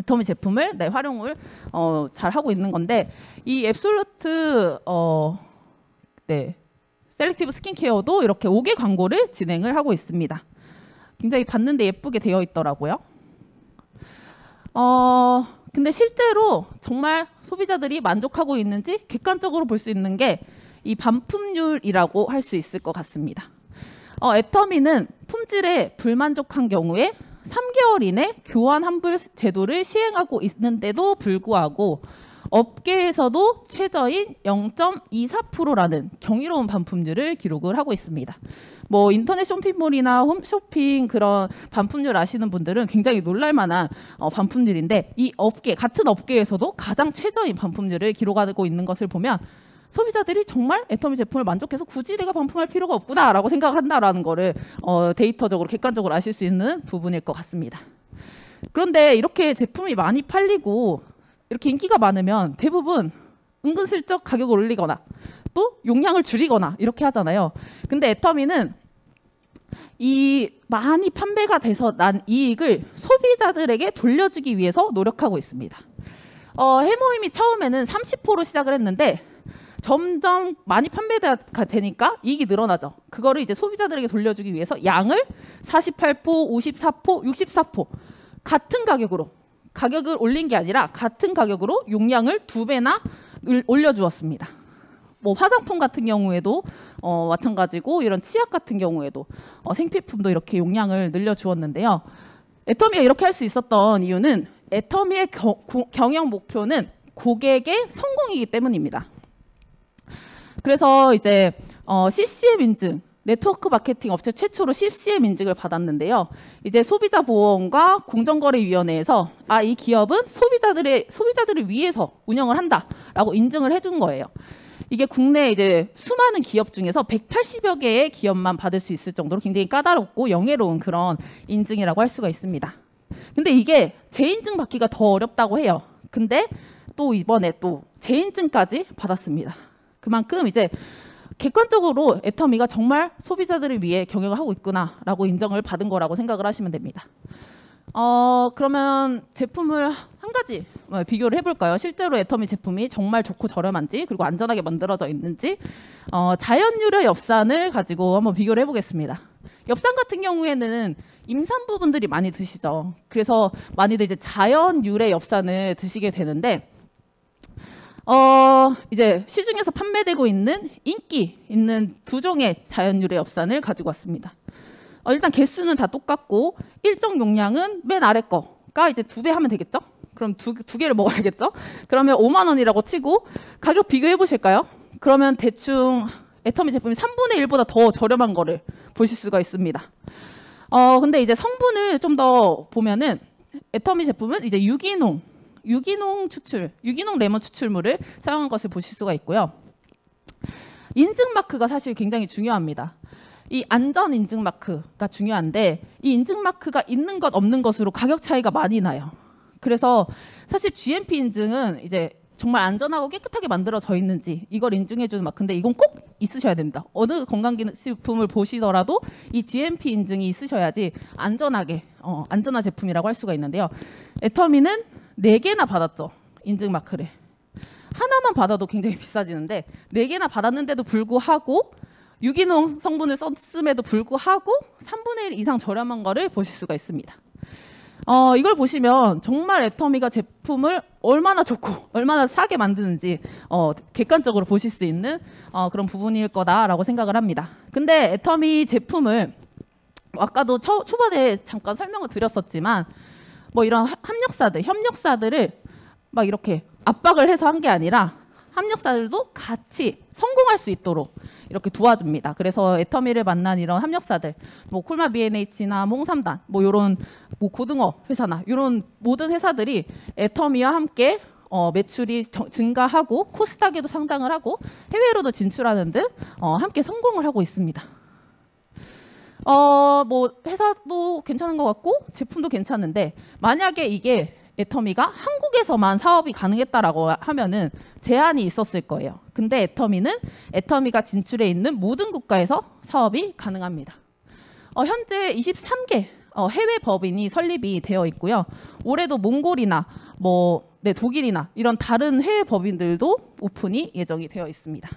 애터미 제품을 네, 활용을 어, 잘 하고 있는 건데 이 Absolute 어, 네 Selective 스킨케어도 이렇게 옥외 광고를 진행을 하고 있습니다. 굉장히 봤는데 예쁘게 되어 있더라고요. 어 근데 실제로 정말 소비자들이 만족하고 있는지 객관적으로 볼 수 있는 게 이 반품률이라고 할 수 있을 것 같습니다. 어, 애터미는 품질에 불만족한 경우에 3개월 이내 교환 환불 제도를 시행하고 있는데도 불구하고 업계에서도 최저인 0.24%라는 경이로운 반품률을 기록을 하고 있습니다. 뭐 인터넷 쇼핑몰이나 홈쇼핑 그런 반품률 아시는 분들은 굉장히 놀랄만한 어, 반품률인데 이 업계 같은 업계에서도 가장 최저인 반품률을 기록하고 있는 것을 보면 소비자들이 정말 애터미 제품을 만족해서 굳이 내가 반품할 필요가 없구나라고 생각한다라는 거를 어, 데이터적으로 객관적으로 아실 수 있는 부분일 것 같습니다. 그런데 이렇게 제품이 많이 팔리고 이렇게 인기가 많으면 대부분 은근슬쩍 가격을 올리거나 또 용량을 줄이거나 이렇게 하잖아요. 근데 애터미는 이 많이 판매가 돼서 난 이익을 소비자들에게 돌려주기 위해서 노력하고 있습니다. 어, 해모임이 처음에는 30%로 시작을 했는데 점점 많이 판매가 되니까 이익이 늘어나죠. 그거를 이제 소비자들에게 돌려주기 위해서 양을 48포, 54포, 64포 같은 가격으로 가격을 올린 게 아니라 같은 가격으로 용량을 두 배나 을- 올려주었습니다. 뭐 화장품 같은 경우에도 어, 마찬가지고 이런 치약 같은 경우에도 어, 생필품도 이렇게 용량을 늘려주었는데요. 애터미가 이렇게 할 수 있었던 이유는 애터미의 겨- 고- 경영 목표는 고객의 성공이기 때문입니다. 그래서 이제 어, CCM 인증 네트워크 마케팅 업체 최초로 CCM 인증을 받았는데요. 이제 소비자 보험과 공정거래위원회에서 아 이 기업은 소비자들의 소비자들을 위해서 운영을 한다라고 인증을 해준 거예요. 이게 국내 이제 수많은 기업 중에서 180여 개의 기업만 받을 수 있을 정도로 굉장히 까다롭고 영예로운 그런 인증이라고 할 수가 있습니다. 근데 이게 재인증 받기가 더 어렵다고 해요. 근데 또 이번에 또 재인증까지 받았습니다. 그만큼 이제 객관적으로 애터미가 정말 소비자들을 위해 경영을 하고 있구나라고 인정을 받은 거라고 생각을 하시면 됩니다. 어 그러면 제품을 한 가지 어, 비교를 해볼까요? 실제로 애터미 제품이 정말 좋고 저렴한지 그리고 안전하게 만들어져 있는지 어, 자연 유래 엽산을 가지고 한번 비교를 해보겠습니다. 엽산 같은 경우에는 임산부 분들이 많이 드시죠. 그래서 많이들 이제 자연 유래 엽산을 드시게 되는데 어, 이제 시중에서 판매되고 있는 인기 있는 두 종의 자연 유래 엽산을 가지고 왔습니다. 어, 일단 개수는 다 똑같고 일정 용량은 맨 아래 거가 이제 두 배 하면 되겠죠? 그럼 두, 두 개를 먹어야겠죠? 그러면 5만 원이라고 치고 가격 비교해 보실까요? 그러면 대충 애터미 제품이 3분의 1보다 더 저렴한 거를 보실 수가 있습니다. 어, 근데 이제 성분을 좀 더 보면은 애터미 제품은 이제 유기농, 유기농 추출, 유기농 레몬 추출물을 사용한 것을 보실 수가 있고요. 인증 마크가 사실 굉장히 중요합니다. 이 안전 인증 마크가 중요한데 이 인증 마크가 있는 것 없는 것으로 가격 차이가 많이 나요. 그래서 사실 GMP 인증은 이제 정말 안전하고 깨끗하게 만들어져 있는지 이걸 인증해주는 마크인데 이건 꼭 있으셔야 됩니다. 어느 건강기능식품을 보시더라도 이 GMP 인증이 있으셔야지 안전하게 어, 안전한 제품이라고 할 수가 있는데요. 애터미는 네 개나 받았죠 인증 마크를 하나만 받아도 굉장히 비싸지는데 네 개나 받았는데도 불구하고 유기농 성분을 썼음에도 불구하고 3분의 1 이상 저렴한 거를 보실 수가 있습니다. 어, 이걸 보시면 정말 애터미가 제품을 얼마나 좋고 얼마나 싸게 만드는지 어, 객관적으로 보실 수 있는 어, 그런 부분일 거다라고 생각을 합니다. 근데 애터미 제품을 아까도 초, 초반에 잠깐 설명을 드렸었지만 뭐 이런 합- 합력사들, 협력사들을 막 이렇게 압박을 해서 한 게 아니라 합력사들도 같이 성공할 수 있도록 이렇게 도와줍니다. 그래서 애터미를 만난 이런 합력사들, 뭐 콜마 B&H나 몽삼단, 뭐 이런 뭐 고등어 회사나 이런 모든 회사들이 애터미와 함께 어, 매출이 정- 증가하고 코스닥에도 상장을 하고 해외로도 진출하는 등 어, 함께 성공을 하고 있습니다. 어, 뭐 회사도 괜찮은 것 같고 제품도 괜찮은데 만약에 이게 애터미가 한국에서만 사업이 가능했다라고 하면은 제한이 있었을 거예요. 근데 애터미는 애터미가 진출해 있는 모든 국가에서 사업이 가능합니다. 어, 현재 23개 어, 해외 법인이 설립이 되어 있고요. 올해도 몽골이나 뭐 네, 독일이나 이런 다른 해외 법인들도 오픈이 예정이 되어 있습니다.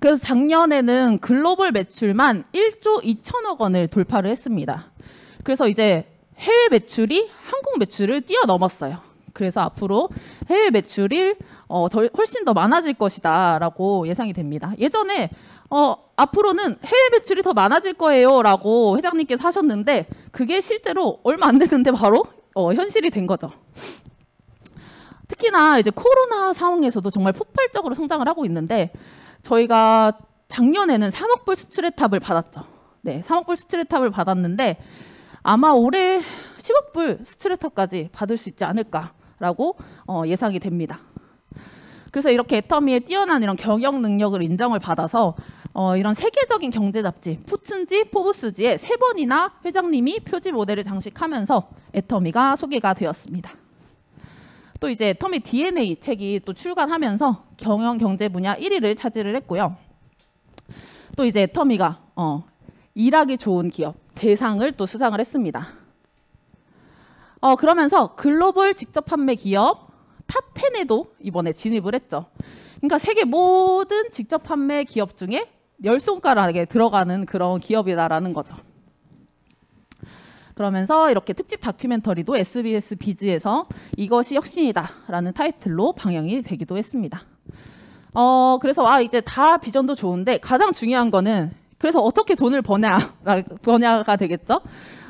그래서 작년에는 글로벌 매출만 1조 2천억 원을 돌파를 했습니다. 그래서 이제 해외 매출이 한국 매출을 뛰어넘었어요. 그래서 앞으로 해외 매출이 어, 더, 훨씬 더 많아질 것이다라고 예상이 됩니다. 예전에 어, 앞으로는 해외 매출이 더 많아질 거예요라고 회장님께서 하셨는데 그게 실제로 얼마 안 됐는데 바로 어, 현실이 된 거죠. 특히나 이제 코로나 상황에서도 정말 폭발적으로 성장을 하고 있는데 저희가 작년에는 3억 불 수출의 탑을 받았죠. 네, 3억 불 수출의 탑을 받았는데 아마 올해 10억 불 수출의 탑까지 받을 수 있지 않을까라고 어, 예상이 됩니다. 그래서 이렇게 애터미의 뛰어난 이런 경영 능력을 인정을 받아서 어, 이런 세계적인 경제 잡지 포춘지, 포브스지에 세 번이나 회장님이 표지 모델을 장식하면서 애터미가 소개가 되었습니다. 또 이제 애터미 DNA 책이 또 출간하면서 경영 경제 분야 1위를 차지를 했고요. 또 이제 애터미가 어, 일하기 좋은 기업 대상을 또 수상을 했습니다. 어, 그러면서 글로벌 직접 판매 기업 top 10에도 이번에 진입을 했죠. 그러니까 세계 모든 직접 판매 기업 중에 열 손가락에 들어가는 그런 기업이다라는 거죠. 그러면서 이렇게 특집 다큐멘터리도 SBS Biz에서 이것이 혁신이다라는 타이틀로 방영이 되기도 했습니다. 어, 그래서 아 이제 다 비전도 좋은데 가장 중요한 거는 그래서 어떻게 돈을 버냐 [laughs] 버냐가 되겠죠.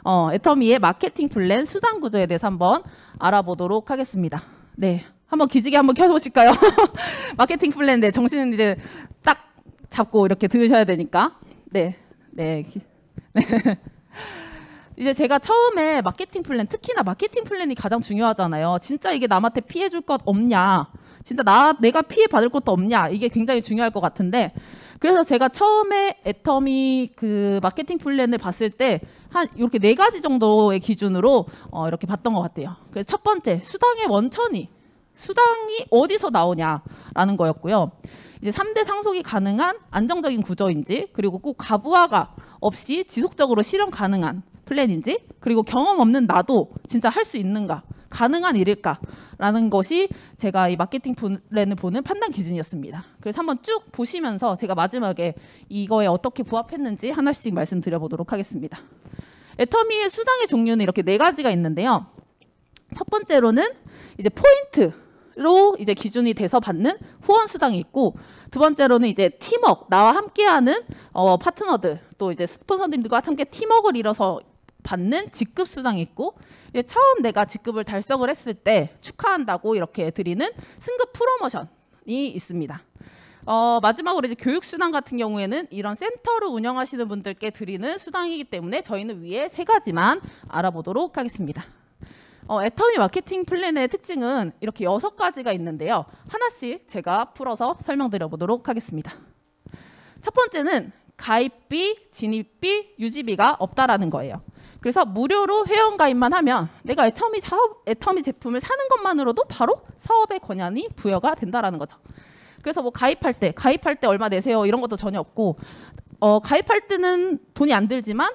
어, 애터미의 마케팅 플랜 수단 구조에 대해서 한번 알아보도록 하겠습니다. 네, 한번 기지개 한번 켜보실까요? [laughs] 마케팅 플랜 네 정신은 이제 딱 잡고 이렇게 들으셔야 되니까 네, 네, 기- [laughs] 네. 이제 제가 처음에 마케팅 플랜 특히나 마케팅 플랜이 가장 중요하잖아요. 진짜 이게 남한테 피해 줄 것 없냐? 진짜 나 내가 피해 받을 것도 없냐? 이게 굉장히 중요할 것 같은데 그래서 제가 처음에 애터미 그 마케팅 플랜을 봤을 때 한 이렇게 네 가지 정도의 기준으로 어, 이렇게 봤던 것 같아요. 그래서 첫 번째 수당의 원천이 수당이 어디서 나오냐라는 거였고요. 이제 3대 상속이 가능한 안정적인 구조인지 그리고 꼭 과부하가 없이 지속적으로 실현 가능한 플랜인지 그리고 경험 없는 나도 진짜 할 수 있는가 가능한 일일까라는 것이 제가 이 마케팅 플랜을 보는 판단 기준이었습니다. 그래서 한번 쭉 보시면서 제가 마지막에 이거에 어떻게 부합했는지 하나씩 말씀드려보도록 하겠습니다. 애터미의 수당의 종류는 이렇게 네 가지가 있는데요. 첫 번째로는 이제 포인트로 이제 기준이 돼서 받는 후원 수당이 있고 두 번째로는 이제 팀워크 나와 함께하는 어, 파트너들 또 이제 스폰서님들과 함께 팀워크를 이뤄서 받는 직급 수당이 있고 처음 내가 직급을 달성을 했을 때 축하한다고 이렇게 드리는 승급 프로모션이 있습니다. 어, 마지막으로 이제 교육 수당 같은 경우에는 이런 센터를 운영하시는 분들께 드리는 수당이기 때문에 저희는 위에 세 가지만 알아보도록 하겠습니다. 어, 애터미 마케팅 플랜의 특징은 이렇게 여섯 가지가 있는데요. 하나씩 제가 풀어서 설명드려 보도록 하겠습니다. 첫 번째는 가입비, 진입비, 유지비가 없다라는 거예요. 그래서 무료로 회원 가입만 하면 내가 애터미 사업, 애터미 제품을 사는 것만으로도 바로 사업의 권한이 부여가 된다라는 거죠. 그래서 뭐 가입할 때, 가입할 때 얼마 내세요 이런 것도 전혀 없고, 어, 가입할 때는 돈이 안 들지만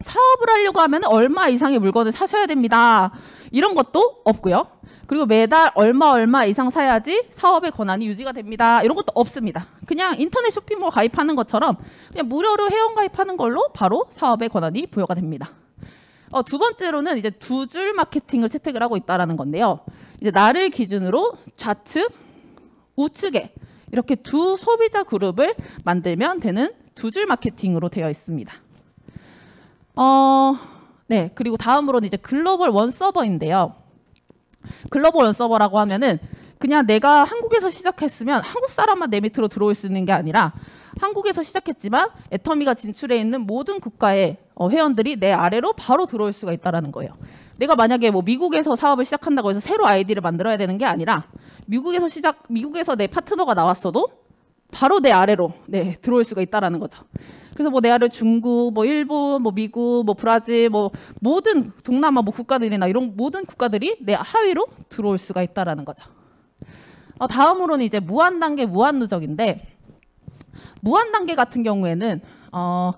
사업을 하려고 하면 얼마 이상의 물건을 사셔야 됩니다. 이런 것도 없고요. 그리고 매달 얼마 얼마 이상 사야지 사업의 권한이 유지가 됩니다. 이런 것도 없습니다. 그냥 인터넷 쇼핑몰 가입하는 것처럼 그냥 무료로 회원 가입하는 걸로 바로 사업의 권한이 부여가 됩니다. 어, 두 번째로는 이제 두 줄 마케팅을 채택을 하고 있다라는 건데요. 이제 나를 기준으로 좌측, 우측에 이렇게 두 소비자 그룹을 만들면 되는 두 줄 마케팅으로 되어 있습니다. 어, 네. 그리고 다음으로는 이제 글로벌 원 서버인데요. 글로벌 원 서버라고 하면은 그냥 내가 한국에서 시작했으면 한국 사람만 내 밑으로 들어올 수 있는 게 아니라 한국에서 시작했지만 애터미가 진출해 있는 모든 국가의 어, 회원들이 내 아래로 바로 들어올 수가 있다라는 거예요. 내가 만약에 뭐 미국에서 사업을 시작한다고 해서 새로 아이디를 만들어야 되는 게 아니라 미국에서 시작 미국에서 내 파트너가 나왔어도 바로 내 아래로 네, 들어올 수가 있다라는 거죠. 그래서 뭐 내 아래 중국, 뭐 일본, 뭐 미국, 뭐 브라질, 뭐 모든 동남아 뭐 국가들이나 이런 모든 국가들이 내 하위로 들어올 수가 있다라는 거죠. 어, 다음으로는 이제 무한 단계, 무한 누적인데 무한 단계 같은 경우에는 어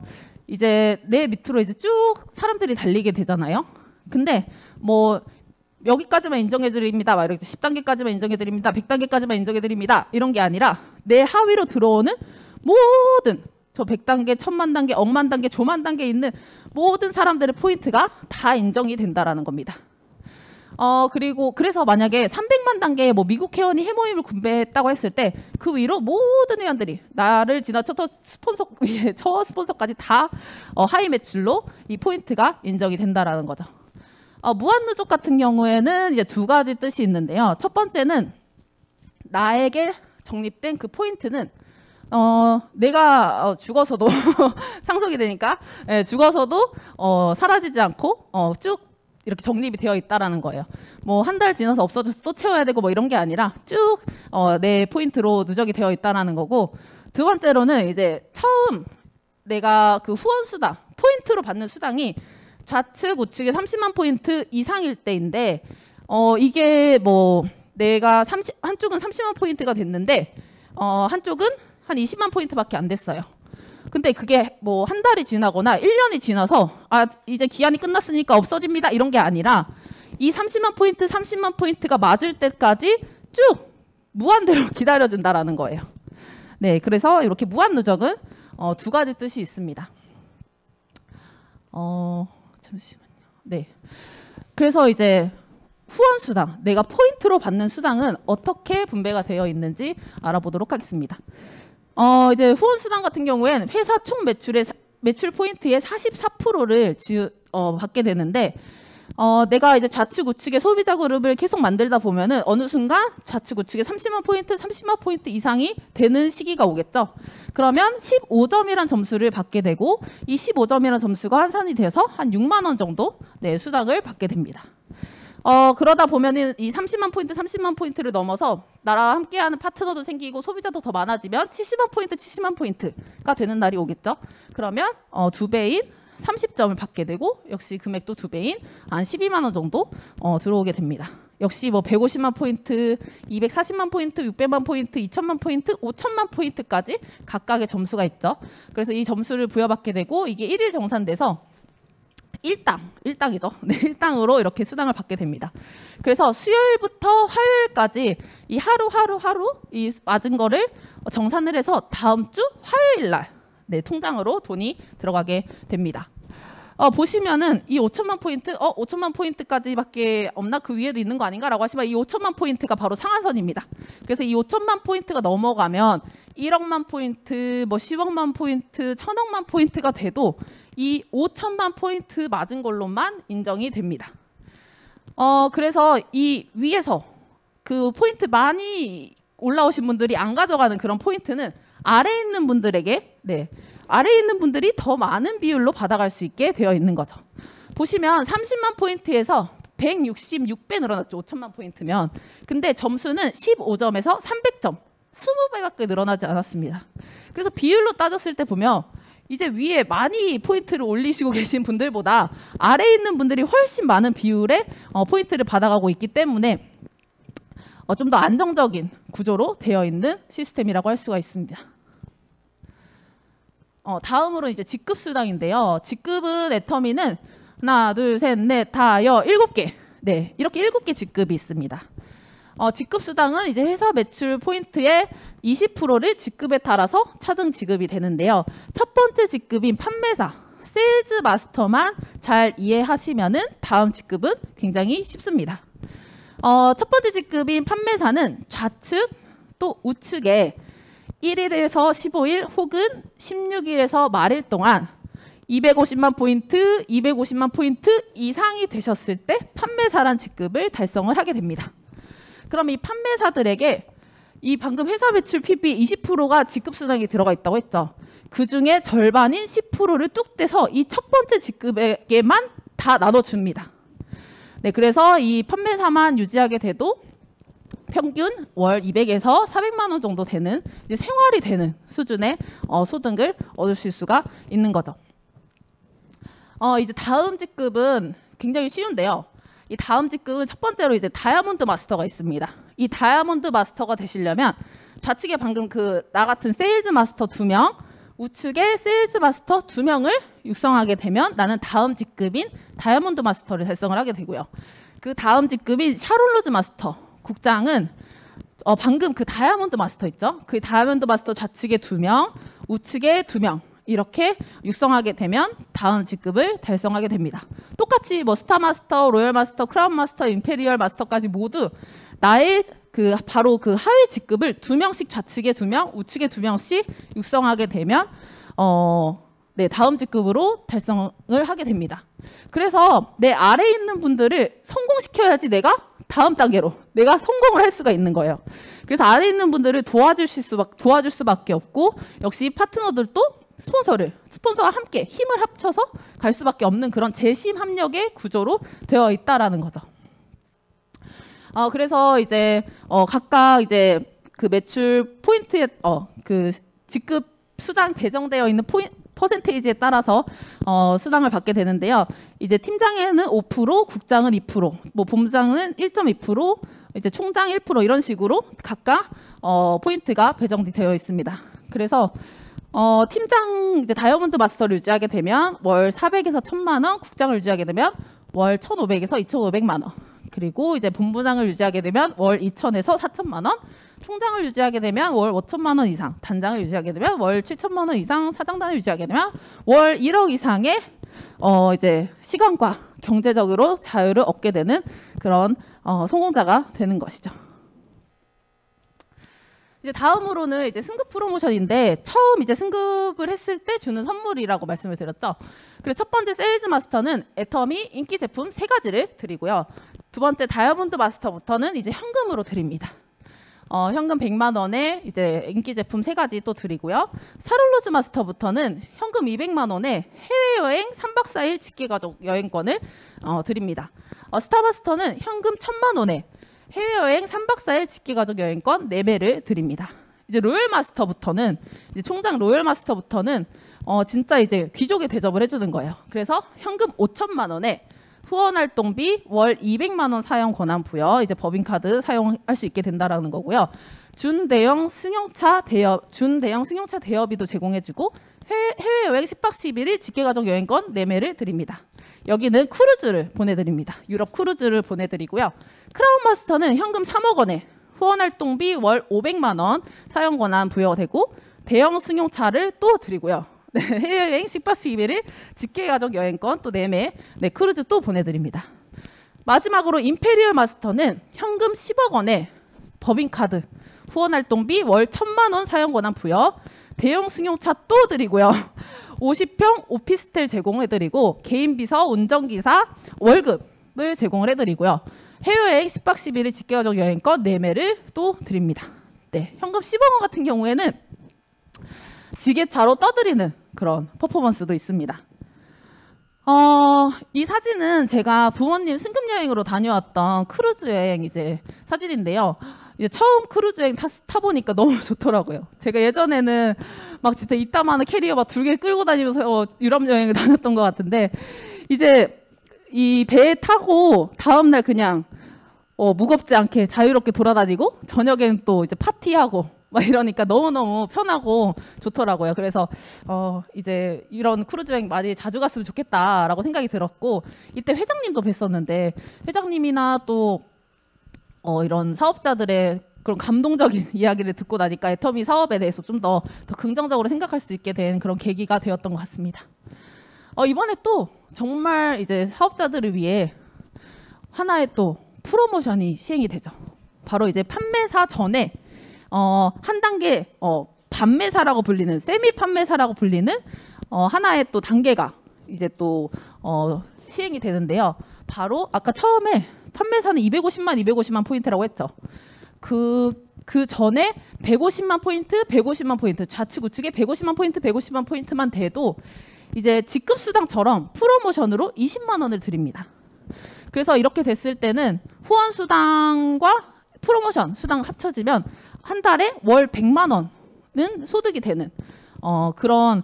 이제 내 밑으로 이제 쭉 사람들이 달리게 되잖아요. 근데 뭐 여기까지만 인정해 드립니다. 막 이렇게 10단계까지만 인정해 드립니다. 100단계까지만 인정해 드립니다. 이런 게 아니라 내 하위로 들어오는 모든 저 100단계, 1000만 단계, 억만 단계, 조만 단계 있는 모든 사람들의 포인트가 다 인정이 된다라는 겁니다. 어 그리고 그래서 만약에 300만 단계의 뭐 미국 회원이 헤모힘을 구매했다고 했을 때 그 위로 모든 회원들이 나를 지나쳐 터 스폰서 위에 [laughs] 저 스폰서까지 다 어, 하위 매출로 이 포인트가 인정이 된다라는 거죠. 어, 무한 누적 같은 경우에는 이제 두 가지 뜻이 있는데요. 첫 번째는 나에게 적립된 그 포인트는 어, 내가 어, 죽어서도 [laughs] 상속이 되니까 예, 죽어서도 어, 사라지지 않고 어, 쭉 이렇게 적립이 되어 있다라는 거예요. 뭐 한 달 지나서 없어져서 또 채워야 되고 뭐 이런 게 아니라 쭉 어, 내 포인트로 누적이 되어 있다라는 거고 두 번째로는 이제 처음 내가 그 후원 수당 포인트로 받는 수당이 좌측 우측에 30만 포인트 이상일 때인데 어 이게 뭐 내가 30 한쪽은 30만 포인트가 됐는데 어 한쪽은 한 20만 포인트밖에 안 됐어요. 근데 그게 뭐 한 달이 지나거나 1년이 지나서 아 이제 기한이 끝났으니까 없어집니다 이런 게 아니라 이 30만 포인트 30만 포인트가 맞을 때까지 쭉 무한대로 [laughs] 기다려준다라는 거예요. 네, 그래서 이렇게 무한 누적은 어, 두 가지 뜻이 있습니다. 어, 잠시만요. 네. 그래서 이제 후원 수당, 내가 포인트로 받는 수당은 어떻게 분배가 되어 있는지 알아보도록 하겠습니다. 어, 이제 후원 수당 같은 경우에는 회사 총 매출의 사- 매출 포인트의 44%를 지, 어, 받게 되는데 어, 내가 이제 좌측 우측의 소비자 그룹을 계속 만들다 보면은 어느 순간 좌측 우측에 30만 포인트, 30만 포인트 이상이 되는 시기가 오겠죠. 그러면 15점이란 점수를 받게 되고 이 15점이란 점수가 환산이 돼서 한 6만 원 정도 네, 수당을 받게 됩니다. 어, 그러다 보면은 이 30만 포인트, 30만 포인트를 넘어서 나랑 함께하는 파트너도 생기고 소비자도 더 많아지면 70만 포인트, 70만 포인트가 되는 날이 오겠죠. 그러면 어, 두 배인 30점을 받게 되고 역시 금액도 두 배인 한 12만 원 정도 어, 들어오게 됩니다. 역시 뭐 150만 포인트, 240만 포인트, 600만 포인트, 2천만 포인트, 5천만 포인트까지 각각의 점수가 있죠. 그래서 이 점수를 부여받게 되고 이게 일일 정산돼서 일당, 일당이죠. [laughs] 네, 일당으로 이렇게 수당을 받게 됩니다. 그래서 수요일부터 화요일까지 이 하루 하루 하루 이 맞은 거를 정산을 해서 다음 주 화요일 날 네, 통장으로 돈이 들어가게 됩니다. 어, 보시면은 이 5천만 포인트, 어, 5천만 포인트까지밖에 없나? 그 위에도 있는 거 아닌가라고 하시면 이 5천만 포인트가 바로 상한선입니다. 그래서 이 5천만 포인트가 넘어가면 1억만 포인트, 뭐 10억만 포인트, 1000억만 포인트가 돼도 이 5천만 포인트 맞은 걸로만 인정이 됩니다. 어, 그래서 이 위에서 그 포인트 많이 올라오신 분들이 안 가져가는 그런 포인트는 아래에 있는 분들에게 네. 아래에 있는 분들이 더 많은 비율로 받아갈 수 있게 되어 있는 거죠. 보시면 30만 포인트에서 166배 늘어났죠. 5천만 포인트면. 근데 점수는 15점에서 300점. 20배밖에 늘어나지 않았습니다. 그래서 비율로 따졌을 때 보면 이제 위에 많이 포인트를 올리시고 계신 분들보다 아래에 있는 분들이 훨씬 많은 비율의 어, 포인트를 받아가고 있기 때문에 어, 좀 더 안정적인 구조로 되어 있는 시스템이라고 할 수가 있습니다. 어, 다음으로 이제 직급 수당인데요. 직급은 애터미는 하나, 둘, 셋, 넷, 다, 여, 일곱 개. 네, 이렇게 일곱 개 직급이 있습니다. 어, 직급 수당은 이제 회사 매출 포인트의 20%를 직급에 따라서 차등 지급이 되는데요. 첫 번째 직급인 판매사, 세일즈 마스터만 잘 이해하시면은 다음 직급은 굉장히 쉽습니다. 어, 첫 번째 직급인 판매사는 좌측 또 우측에 1일에서 15일 혹은 16일에서 말일 동안 250만 포인트, 250만 포인트 이상이 되셨을 때 판매사란 직급을 달성을 하게 됩니다. 그럼 이 판매사들에게 이 방금 회사 매출 PB 20%가 직급 수당이 들어가 있다고 했죠. 그 중에 절반인 10%를 뚝 떼서 이 첫 번째 직급에게만 다 나눠줍니다. 네, 그래서 이 판매사만 유지하게 돼도 평균 월 200에서 400만 원 정도 되는 이제 생활이 되는 수준의 어, 소득을 얻으실 수가 있는 거죠. 어, 이제 다음 직급은 굉장히 쉬운데요. 이 다음 직급은 첫 번째로 이제 다이아몬드 마스터가 있습니다. 이 다이아몬드 마스터가 되시려면 좌측에 방금 그 나 같은 세일즈 마스터 두 명, 우측에 세일즈 마스터 두 명을 육성하게 되면 나는 다음 직급인 다이아몬드 마스터를 달성을 하게 되고요. 그 다음 직급인 샤론로즈 마스터 국장은 어, 방금 그 다이아몬드 마스터 있죠? 그 다이아몬드 마스터 좌측에 두 명, 우측에 두 명. 이렇게 육성하게 되면 다음 직급을 달성하게 됩니다. 똑같이 뭐 스타 마스터, 로열 마스터, 크라운 마스터, 임페리얼 마스터까지 모두 나의 그 바로 그 하위 직급을 두 명씩 좌측에 두 명, 우측에 두 명씩 육성하게 되면 어, 네, 다음 직급으로 달성을 하게 됩니다. 그래서 내 아래에 있는 분들을 성공시켜야지 내가 다음 단계로 내가 성공을 할 수가 있는 거예요. 그래서 아래에 있는 분들을 도와주실 수 도와줄 수밖에 없고 역시 파트너들도 스폰서를 스폰서와 함께 힘을 합쳐서 갈 수밖에 없는 그런 제심합력의 구조로 되어 있다라는 거죠. 어, 그래서 이제 어, 각각 이제 그 매출 포인트에 어, 그 직급 수당 배정되어 있는 포인 퍼센테이지에 따라서 어, 수당을 받게 되는데요. 이제 팀장에는 5%, 국장은 2%, 뭐 본부장은 1.2%, 이제 총장 1% 이런 식으로 각각 어, 포인트가 배정되어 있습니다. 그래서 어, 팀장 이제 다이아몬드 마스터를 유지하게 되면 월 400에서 1000만 원, 국장을 유지하게 되면 월 1,500에서 2,500만 원. 그리고 이제 본부장을 유지하게 되면 월 2천에서 4천만 원, 총장을 유지하게 되면 월 5천만 원 이상, 단장을 유지하게 되면 월 7천만 원 이상, 사장단을 유지하게 되면 월 1억 이상의 어 이제 시간과 경제적으로 자유를 얻게 되는 그런 어, 성공자가 되는 것이죠. 이제 다음으로는 이제 승급 프로모션인데 처음 이제 승급을 했을 때 주는 선물이라고 말씀을 드렸죠. 그래서 첫 번째 세일즈 마스터는 애터미 인기 제품 세 가지를 드리고요. 두 번째 다이아몬드 마스터부터는 이제 현금으로 드립니다. 어, 현금 100만 원에 이제 인기 제품 세 가지 또 드리고요. 샤론로즈 마스터부터는 현금 200만 원에 해외여행 3박 4일 직계 가족 여행권을 어, 드립니다. 어, 스타마스터는 현금 1000만 원에 해외여행 3박 4일 직계 가족 여행권 4배를 드립니다. 이제 로열 마스터부터는 이제 총장 로열 마스터부터는 어 진짜 이제 귀족의 대접을 해주는 거예요. 그래서 현금 5천만 원에 후원 활동비 월 200만 원 사용 권한 부여 이제 법인카드 사용할 수 있게 된다라는 거고요. 준대형 승용차 대여 준대형 승용차 대여비도 제공해주고 해외, 해외 여행 10박 11일 직계가족 여행권 4매를 드립니다. 여기는 크루즈를 보내드립니다. 유럽 크루즈를 보내드리고요. 크라운 마스터는 현금 3억 원에 후원 활동비 월 500만 원 사용 권한 부여되고 대형 승용차를 또 드리고요. [laughs] 네, 해외여행 십박 십이일을 직계 가족 여행권 또 4매 네, 크루즈 또 보내드립니다. 마지막으로 임페리얼 마스터는 현금 10억 원에 법인카드 후원 활동비 월 1천만 원 사용 권한 부여 대형 승용차 또 드리고요. [laughs] 50평 오피스텔 제공해드리고 개인 비서 운전기사 월급을 제공을 해드리고요. 해외여행 10박 11일 직계가족 여행권 4매를 또 드립니다. 네, 현금 10억 원 같은 경우에는 지게차로 떠드리는 그런 퍼포먼스도 있습니다. 어, 이 사진은 제가 부모님 승급 여행으로 다녀왔던 크루즈 여행 이제 사진인데요. 이제 처음 크루즈 여행 타, 타보니까 너무 [laughs] 좋더라고요. 제가 예전에는 막 진짜 이따만한 캐리어 막 두 개 끌고 다니면서 어, 유럽 여행을 [laughs] 다녔던 것 같은데 이제 이 배에 타고 다음날 그냥 어, 무겁지 않게 자유롭게 돌아다니고 저녁에는 또 이제 파티하고 [laughs] 막 이러니까 너무너무 편하고 좋더라고요. 그래서 어, 이제 이런 크루즈 여행 많이 자주 갔으면 좋겠다라고 생각이 들었고 이때 회장님도 뵀었는데 회장님이나 또 어, 이런 사업자들의 그런 감동적인 [laughs] 이야기를 듣고 나니까 애터미 사업에 대해서 좀 더 더 긍정적으로 생각할 수 있게 된 그런 계기가 되었던 것 같습니다. 어, 이번에 또 정말 이제 사업자들을 위해 하나의 또 프로모션이 시행이 되죠. 바로 이제 판매사 전에 어, 한 단계 어, 반매사라고 불리는 세미 판매사라고 불리는 어, 하나의 또 단계가 이제 또 어, 시행이 되는데요. 바로 아까 처음에 판매사는 250만 250만 포인트라고 했죠. 그, 그 전에 150만 포인트, 150만 포인트, 좌측 우측에 150만 포인트, 150만 포인트만 돼도 이제 직급 수당처럼 프로모션으로 20만 원을 드립니다. 그래서 이렇게 됐을 때는 후원 수당과 프로모션 수당 합쳐지면 한 달에 월 100만 원은 소득이 되는 어, 그런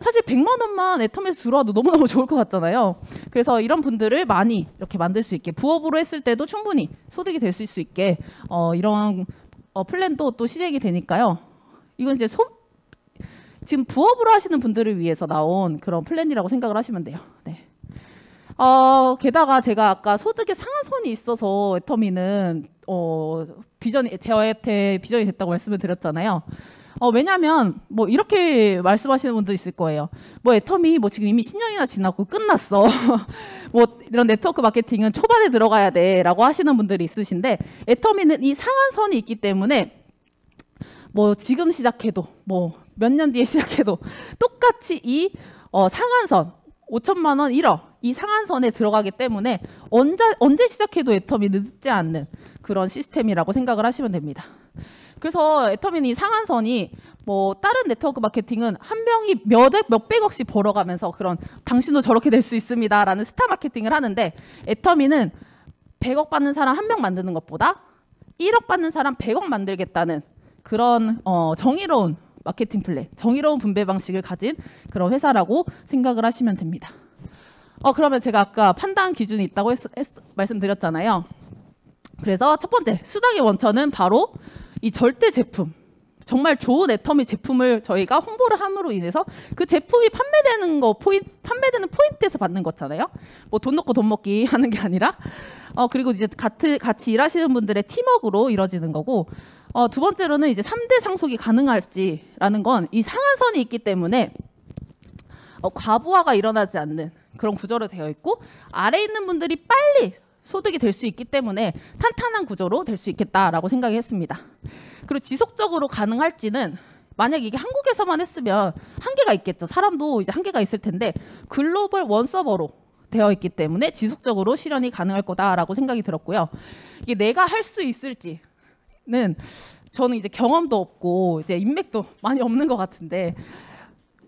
사실 100만 원만 애텀에서 들어와도 너무너무 좋을 것 같잖아요. 그래서 이런 분들을 많이 이렇게 만들 수 있게 부업으로 했을 때도 충분히 소득이 될 수 있게 어, 이런 어, 플랜도 또 시행이 되니까요. 이건 이제 소, 지금 부업으로 하시는 분들을 위해서 나온 그런 플랜이라고 생각을 하시면 돼요. 네. 어, 게다가 제가 아까 소득의 상한선이 있어서 애터미는 어, 비전이 저한테 비전이 됐다고 말씀을 드렸잖아요. 어, 왜냐하면 뭐 이렇게 말씀하시는 분도 있을 거예요. 뭐 애터미 뭐 지금 이미 10년이나 지나고 끝났어. [laughs] 뭐 이런 네트워크 마케팅은 초반에 들어가야 돼라고 하시는 분들이 있으신데 애터미는 이 상한선이 있기 때문에 뭐 지금 시작해도 뭐 몇 년 뒤에 [laughs] 시작해도 똑같이 이 어, 상한선 5천만 원 1억 이 상한선에 들어가기 때문에 언제 언제 시작해도 애텀이 늦지 않는 그런 시스템이라고 생각을 하시면 됩니다. 그래서 애터미는 이 상한선이 뭐 다른 네트워크 마케팅은 한 명이 몇억 몇백억씩 벌어가면서 그런 당신도 저렇게 될 수 있습니다라는 스타 마케팅을 하는데 애터미는 100억 받는 사람 한 명 만드는 것보다 1억 받는 사람 100명 만들겠다는 그런 어, 정의로운 마케팅 플랜, 정의로운 분배 방식을 가진 그런 회사라고 생각을 하시면 됩니다. 어 그러면 제가 아까 판단 기준이 있다고 했, 했, 말씀드렸잖아요. 그래서 첫 번째 수당의 원천은 바로 이 절대 제품. 정말 좋은 애터미 제품을 저희가 홍보를 함으로 인해서 그 제품이 판매되는 거 포인 판매되는 포인트에서 받는 거잖아요. 뭐 돈 넣고 돈 먹기 [laughs] 하는 게 아니라 어 그리고 이제 같이 같이 일하시는 분들의 팀워크로 이루어지는 거고 어, 두 번째로는 이제 3대 상속이 가능할지라는 건 이 상한선이 있기 때문에 어, 과부하가 일어나지 않는 그런 구조로 되어 있고 아래 있는 분들이 빨리 소득이 될 수 있기 때문에 탄탄한 구조로 될 수 있겠다라고 생각했습니다. 그리고 지속적으로 가능할지는 만약 이게 한국에서만 했으면 한계가 있겠죠. 사람도 이제 한계가 있을 텐데 글로벌 원 서버로 되어 있기 때문에 지속적으로 실현이 가능할 거다라고 생각이 들었고요. 이게 내가 할 수 있을지 는 저는 이제 경험도 없고 이제 인맥도 많이 없는 것 같은데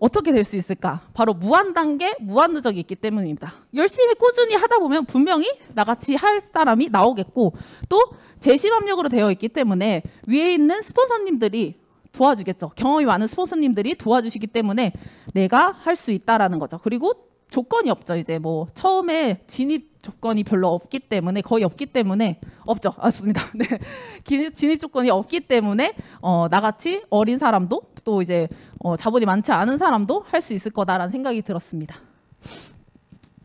어떻게 될 수 있을까? 바로 무한 단계, 무한 누적이 있기 때문입니다. 열심히 꾸준히 하다 보면 분명히 나같이 할 사람이 나오겠고 또 재심 압력으로 되어 있기 때문에 위에 있는 스폰서님들이 도와주겠죠. 경험이 많은 스폰서님들이 도와주시기 때문에 내가 할 수 있다라는 거죠. 그리고 조건이 없죠. 이제 뭐 처음에 진입 조건이 별로 없기 때문에 거의 없기 때문에 없죠. 맞습니다. [laughs] 네. 진입 조건이 없기 때문에 어, 나같이 어린 사람도 또 이제 어, 자본이 많지 않은 사람도 할 수 있을 거다라는 생각이 들었습니다.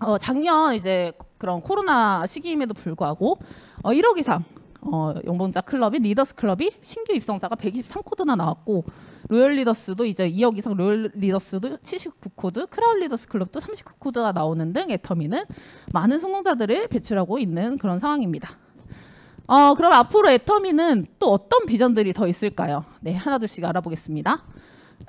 어, 작년 이제 그런 코로나 시기임에도 불구하고 어, 1억 이상 어, 연봉자 클럽인 리더스 클럽이 신규 입성자가 123코드나 나왔고 로열 리더스도 이제 2억 이상 로열 리더스도 79코드, 크라운 리더스 클럽도 39코드가 나오는 등 애터미는 많은 성공자들을 배출하고 있는 그런 상황입니다. 어, 그럼 앞으로 애터미는 또 어떤 비전들이 더 있을까요? 네, 하나둘씩 알아보겠습니다.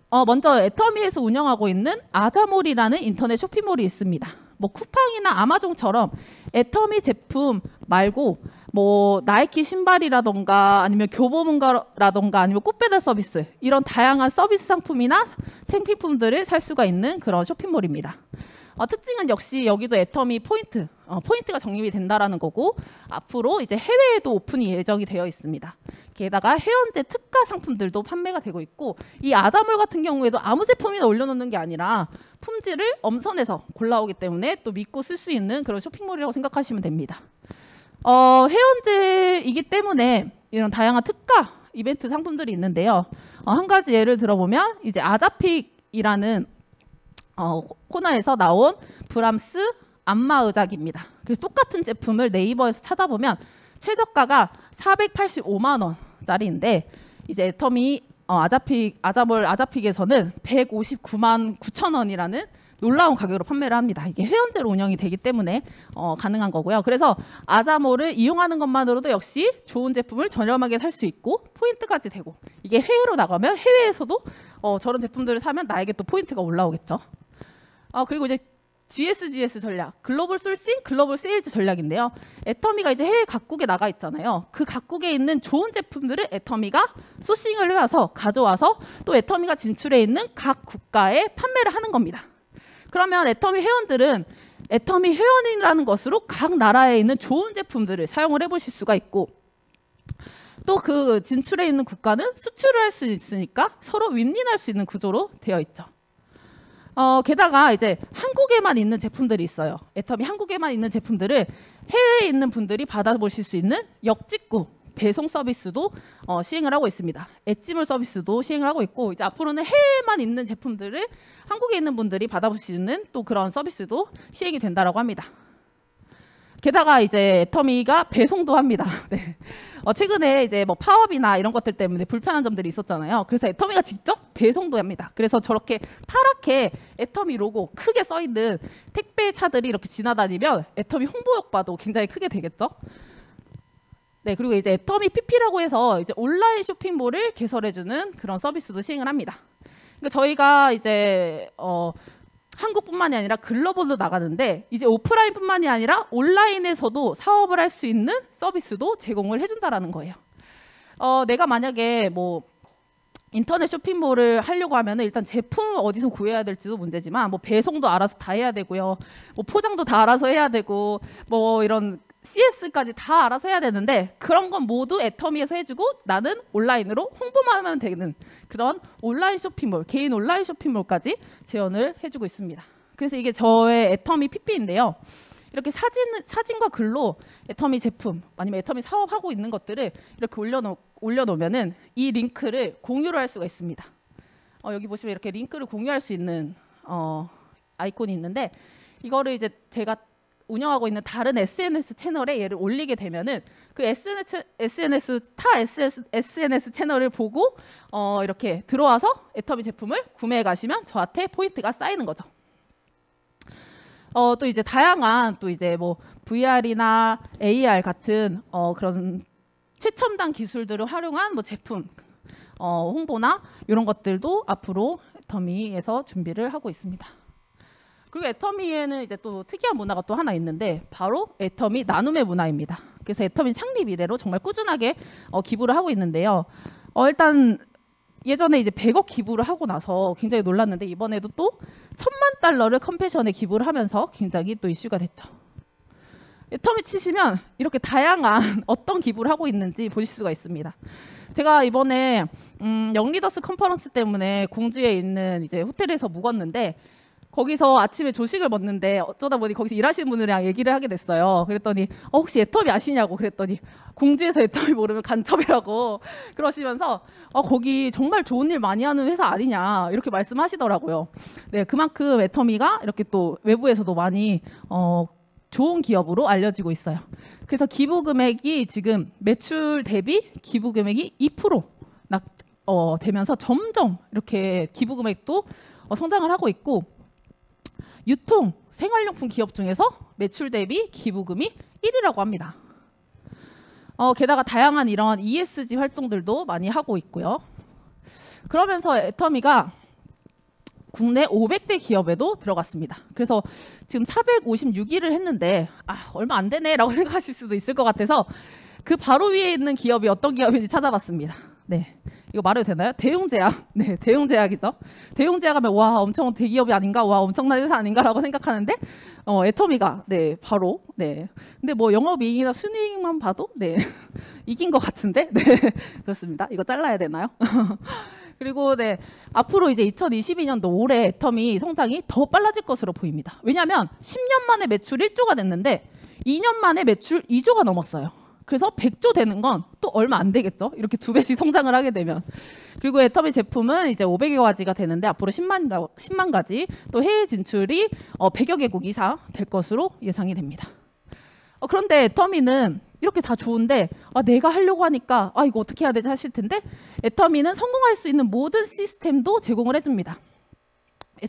어, 먼저 애터미에서 운영하고 있는 아자몰이라는 인터넷 쇼핑몰이 있습니다. 뭐 쿠팡이나 아마존처럼 애터미 제품 말고 뭐 나이키 신발이라던가 아니면 교보문고라던가 아니면 꽃배달 서비스 이런 다양한 서비스 상품이나 생필품들을 살 수가 있는 그런 쇼핑몰입니다. 어, 특징은 역시 여기도 애터미 포인트, 어, 포인트가 적립이 된다라는 거고 앞으로 이제 해외에도 오픈이 예정이 되어 있습니다. 게다가 회원제 특가 상품들도 판매가 되고 있고 이 아자몰 같은 경우에도 아무 제품이나 올려놓는 게 아니라 품질을 엄선해서 골라오기 때문에 또 믿고 쓸 수 있는 그런 쇼핑몰이라고 생각하시면 됩니다. 어, 회원제이기 때문에 이런 다양한 특가 이벤트 상품들이 있는데요. 어, 한 가지 예를 들어보면 이제 아자픽이라는 어, 코너에서 나온 브람스 안마 의자기입니다. 그래서 똑같은 제품을 네이버에서 찾아보면 최저가가 485만 원짜리인데 이제 애터미 어, 아자픽 아자몰 아자픽에서는 159만 9천 원이라는 놀라운 가격으로 판매를 합니다. 이게 회원제로 운영이 되기 때문에 어, 가능한 거고요. 그래서 아자몰을 이용하는 것만으로도 역시 좋은 제품을 저렴하게 살 수 있고 포인트까지 되고 이게 해외로 나가면 해외에서도 어, 저런 제품들을 사면 나에게 또 포인트가 올라오겠죠. 아 그리고 이제 GSGS 전략, Global Sourcing, Global Sales 전략인데요. 애터미가 이제 해외 각국에 나가 있잖아요. 그 각국에 있는 좋은 제품들을 애터미가 소싱을 해와서 가져와서 또 애터미가 진출해 있는 각 국가에 판매를 하는 겁니다. 그러면 애터미 회원들은 애터미 회원이라는 것으로 각 나라에 있는 좋은 제품들을 사용을 해보실 수가 있고 또 그 진출해 있는 국가는 수출을 할 수 있으니까 서로 윈윈할 수 있는 구조로 되어 있죠. 어, 게다가 이제 한국에만 있는 제품들이 있어요. 애터미 한국에만 있는 제품들을 해외에 있는 분들이 받아보실 수 있는 역직구 배송 서비스도 어, 시행을 하고 있습니다. 엣지물 서비스도 시행을 하고 있고 이제 앞으로는 해외에만 있는 제품들을 한국에 있는 분들이 있는 또 그런 서비스도 시행이 된다라고 합니다. 게다가 이제 애터미가 배송도 합니다. [laughs] 네. 어, 최근에 이제 뭐 파업이나 이런 것들 때문에 불편한 점들이 있었잖아요. 그래서 애터미가 직접 배송도 합니다. 그래서 저렇게 파랗게 애터미 로고 크게 써 있는 택배 차들이 이렇게 지나다니면 애터미 홍보 효과도 굉장히 크게 되겠죠. 네, 그리고 이제 애터미 PP라고 해서 이제 온라인 쇼핑몰을 개설해주는 그런 서비스도 시행을 합니다. 그러니까 저희가 이제 어, 한국뿐만이 아니라 글로벌로 나가는데 이제 오프라인뿐만이 아니라 온라인에서도 사업을 할 수 있는 서비스도 제공을 해준다라는 거예요. 어, 내가 만약에 뭐 인터넷 쇼핑몰을 하려고 하면은 일단 제품을 어디서 구해야 될지도 문제지만 뭐 배송도 알아서 다 해야 되고요. 뭐 포장도 다 알아서 해야 되고 뭐 이런 CS까지 다 알아서 해야 되는데 그런 건 모두 애터미에서 해주고 나는 온라인으로 홍보만 하면 되는 그런 온라인 쇼핑몰, 개인 온라인 쇼핑몰까지 지원을 해주고 있습니다. 그래서 이게 저의 애터미 PP인데요. 이렇게 사진 사진과 글로 애터미 제품 아니면 애터미 사업하고 있는 것들을 이렇게 올려놓 올려놓으면은 이 링크를 공유를 할 수가 있습니다. 어, 여기 보시면 이렇게 링크를 공유할 수 있는 어, 아이콘이 있는데 이거를 이제 제가 운영하고 있는 다른 SNS 채널에 얘를 올리게 되면은 그 SNS, SNS 타 SS, SNS 채널을 보고 어, 이렇게 들어와서 애터미 제품을 구매해 가시면 저한테 포인트가 쌓이는 거죠. 어, 또 이제 다양한 또 이제 뭐 VR이나 AR 같은 어, 그런 최첨단 기술들을 활용한 뭐 제품 어, 홍보나 이런 것들도 앞으로 애터미에서 준비를 하고 있습니다. 그리고 애터미에는 이제 또 특이한 문화가 또 하나 있는데 바로 애터미 나눔의 문화입니다. 그래서 애터미 창립 이래로 정말 꾸준하게 어, 기부를 하고 있는데요. 어, 일단 예전에 이제 100억 기부를 하고 나서 굉장히 놀랐는데 이번에도 또 천만 달러를 컴패션에 기부를 하면서 굉장히 또 이슈가 됐죠. 애터미 치시면 이렇게 다양한 [laughs] 어떤 기부를 하고 있는지 보실 수가 있습니다. 제가 이번에 음, 영리더스 컨퍼런스 때문에 공주에 있는 이제 호텔에서 묵었는데 거기서 아침에 조식을 먹는데 어쩌다 보니 거기서 일하시는 분들이랑 얘기를 하게 됐어요. 그랬더니 어, 혹시 애터미 아시냐고 그랬더니 공주에서 애터미 모르면 간첩이라고 [laughs] 그러시면서 어, 거기 정말 좋은 일 많이 하는 회사 아니냐 이렇게 말씀하시더라고요. 네, 그만큼 애터미가 이렇게 또 외부에서도 많이 어, 좋은 기업으로 알려지고 있어요. 그래서 기부 금액이 지금 매출 대비 기부 금액이 2% 낙, 어, 되면서 점점 이렇게 기부 금액도 어, 성장을 하고 있고 유통 생활용품 기업 중에서 매출 대비 기부금이 1위라고 합니다. 어, 게다가 다양한 이런 ESG 활동들도 많이 하고 있고요. 그러면서 애터미가 국내 500대 기업에도 들어갔습니다. 그래서 지금 456위를 했는데 아 얼마 안 되네 라고 [laughs] 생각하실 수도 있을 것 같아서 그 바로 위에 있는 기업이 어떤 기업인지 찾아봤습니다. 네. 이거 말해도 되나요? 대웅제약. [laughs] 네, 대웅제약이죠. 대웅제약 하면 와 엄청 대기업이 아닌가, 와 엄청난 회사 아닌가라고 생각하는데 어, 애터미가 네 바로 네. 근데 뭐 영업 이익이나 순이익만 봐도 네 [laughs] 이긴 것 같은데 네 [laughs] 그렇습니다. 이거 잘라야 되나요? 그리고 네 앞으로 이제 2022년도 올해 애터미 성장이 더 빨라질 것으로 보입니다. 왜냐하면 10년 만에 매출 1조가 됐는데 2년 만에 매출 2조가 넘었어요. 그래서 100조 되는 건 또 얼마 안 되겠죠. 이렇게 두 배씩 성장을 하게 되면. 그리고 애터미 제품은 이제 500여 가지가 되는데 앞으로 10만, 가, 10만 가지 또 해외 진출이 어, 100여 개국 이상 될 것으로 예상이 됩니다. 어, 그런데 애터미는 이렇게 다 좋은데 아, 내가 하려고 하니까 아 이거 어떻게 해야 되지 하실 텐데 애터미는 성공할 수 있는 모든 시스템도 제공을 해줍니다.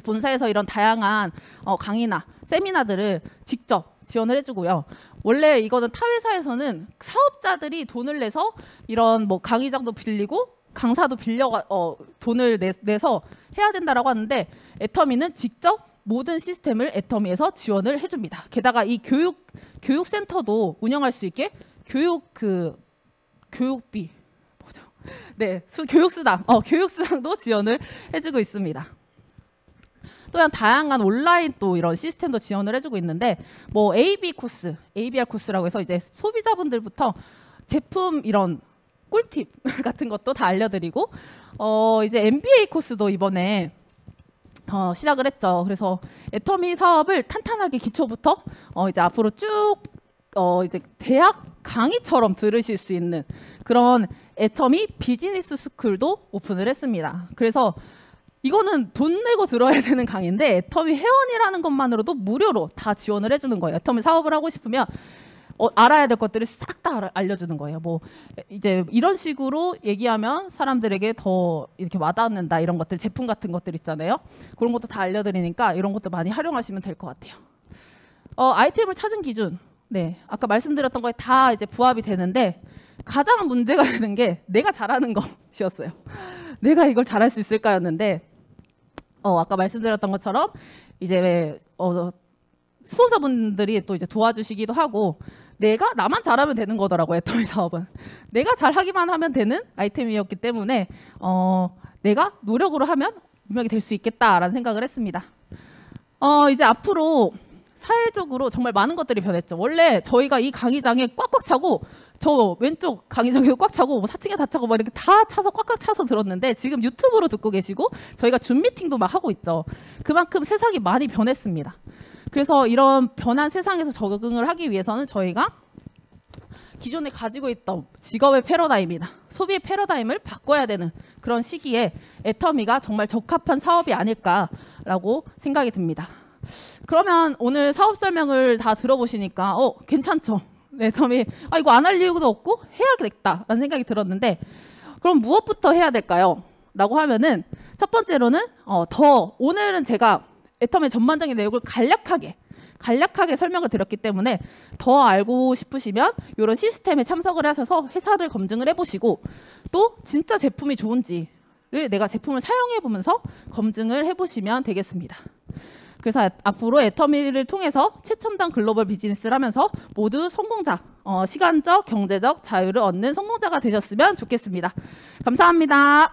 본사에서 이런 다양한 어, 강의나 세미나들을 직접 지원을 해주고요. 원래 이거는 타 회사에서는 사업자들이 돈을 내서 이런 뭐 강의장도 빌리고 강사도 빌려 어, 돈을 내, 내서 해야 된다라고 하는데 애터미는 직접 모든 시스템을 애터미에서 지원을 해줍니다. 게다가 이 교육 교육 센터도 운영할 수 있게 교육 그 교육비 뭐죠? 네, 수, 교육 수당, 어, 교육 수당도 지원을 해주고 있습니다. 또한 다양한 온라인 또 이런 시스템도 지원을 해주고 있는데 뭐 AB 코스, ABR 코스라고 해서 이제 소비자분들부터 제품 이런 꿀팁 [laughs] 같은 것도 다 알려드리고 어 이제 MBA 코스도 이번에 어, 시작을 했죠. 그래서 애터미 사업을 탄탄하게 기초부터 어, 이제 앞으로 쭉 어, 이제 대학 강의처럼 들으실 수 있는 그런 애터미 비즈니스 스쿨도 오픈을 했습니다. 그래서 이거는 돈 내고 들어야 되는 강의인데 애터미 회원이라는 것만으로도 무료로 다 지원을 해주는 거예요. 애터미 사업을 하고 싶으면 어, 알아야 될 것들을 싹 다 알려주는 거예요. 뭐 이제 이런 식으로 얘기하면 사람들에게 더 이렇게 와닿는다 이런 것들 제품 같은 것들 있잖아요. 그런 것도 다 알려드리니까 이런 것도 많이 활용하시면 될 것 같아요. 어, 아이템을 찾은 기준, 네 아까 말씀드렸던 거에 다 이제 부합이 되는데 가장 문제가 되는 게 내가 잘하는 것이었어요. 내가 이걸 잘할 수 있을까였는데 어, 아까 말씀드렸던 것처럼 이제 어, 스폰서분들이 또 이제 도와주시기도 하고 내가 나만 잘하면 되는 거더라고요. 애터미 사업은 내가 잘하기만 하면 되는 아이템이었기 때문에 어, 내가 노력으로 하면 분명히 될 수 있겠다라는 생각을 했습니다. 어, 이제 앞으로 사회적으로 정말 많은 것들이 변했죠. 원래 저희가 이 강의장에 꽉꽉 차고 저 왼쪽 강의장에도 꽉 차고 뭐 4층에 다 차고 막 이렇게 다 차서 꽉꽉 차서 들었는데 지금 유튜브로 듣고 계시고 저희가 줌 미팅도 막 하고 있죠. 그만큼 세상이 많이 변했습니다. 그래서 이런 변한 세상에서 적응을 하기 위해서는 저희가 기존에 가지고 있던 직업의 패러다임이나 소비의 패러다임을 바꿔야 되는 그런 시기에 애터미가 정말 적합한 사업이 아닐까라고 생각이 듭니다. 그러면 오늘 사업 설명을 다 들어보시니까 어 괜찮죠? 애터미 아 이거 안 할 이유도 없고 해야겠다라는 생각이 들었는데 그럼 무엇부터 해야 될까요? 라고 하면은 첫 번째로는 어, 더 오늘은 제가 애터미 전반적인 내용을 간략하게 간략하게 설명을 드렸기 때문에 더 알고 싶으시면 이런 시스템에 참석을 하셔서 회사를 검증을 해보시고 또 진짜 제품이 좋은지를 내가 제품을 사용해 보면서 검증을 해보시면 되겠습니다. 그래서 앞으로 애터미를 통해서 최첨단 글로벌 비즈니스를 하면서 모두 성공자, 어, 시간적, 경제적 자유를 얻는 성공자가 되셨으면 좋겠습니다. 감사합니다.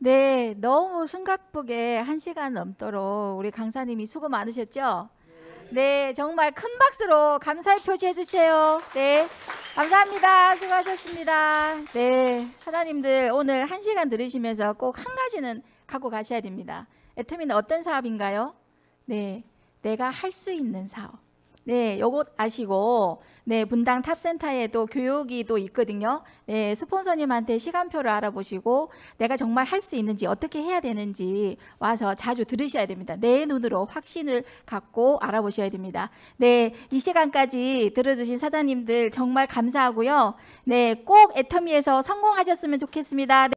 네, 너무 숨가쁘게 한 시간 넘도록 우리 강사님이 수고 많으셨죠? 네, 정말 큰 박수로 감사의 표시 해 주세요. 네, 감사합니다. 수고하셨습니다. 네, 사장님들 오늘 한 시간 들으시면서 꼭 한 가지는 갖고 가셔야 됩니다. 애터미는 어떤 사업인가요? 네, 내가 할 수 있는 사업. 네, 요것 아시고, 네, 분당 탑센터에도 교육이 또 있거든요. 네, 스폰서님한테 시간표를 알아보시고, 내가 정말 할 수 있는지, 어떻게 해야 되는지 와서 자주 들으셔야 됩니다. 내 눈으로 확신을 갖고 알아보셔야 됩니다. 네, 이 시간까지 들어주신 사장님들 정말 감사하고요. 네, 꼭 애터미에서 성공하셨으면 좋겠습니다.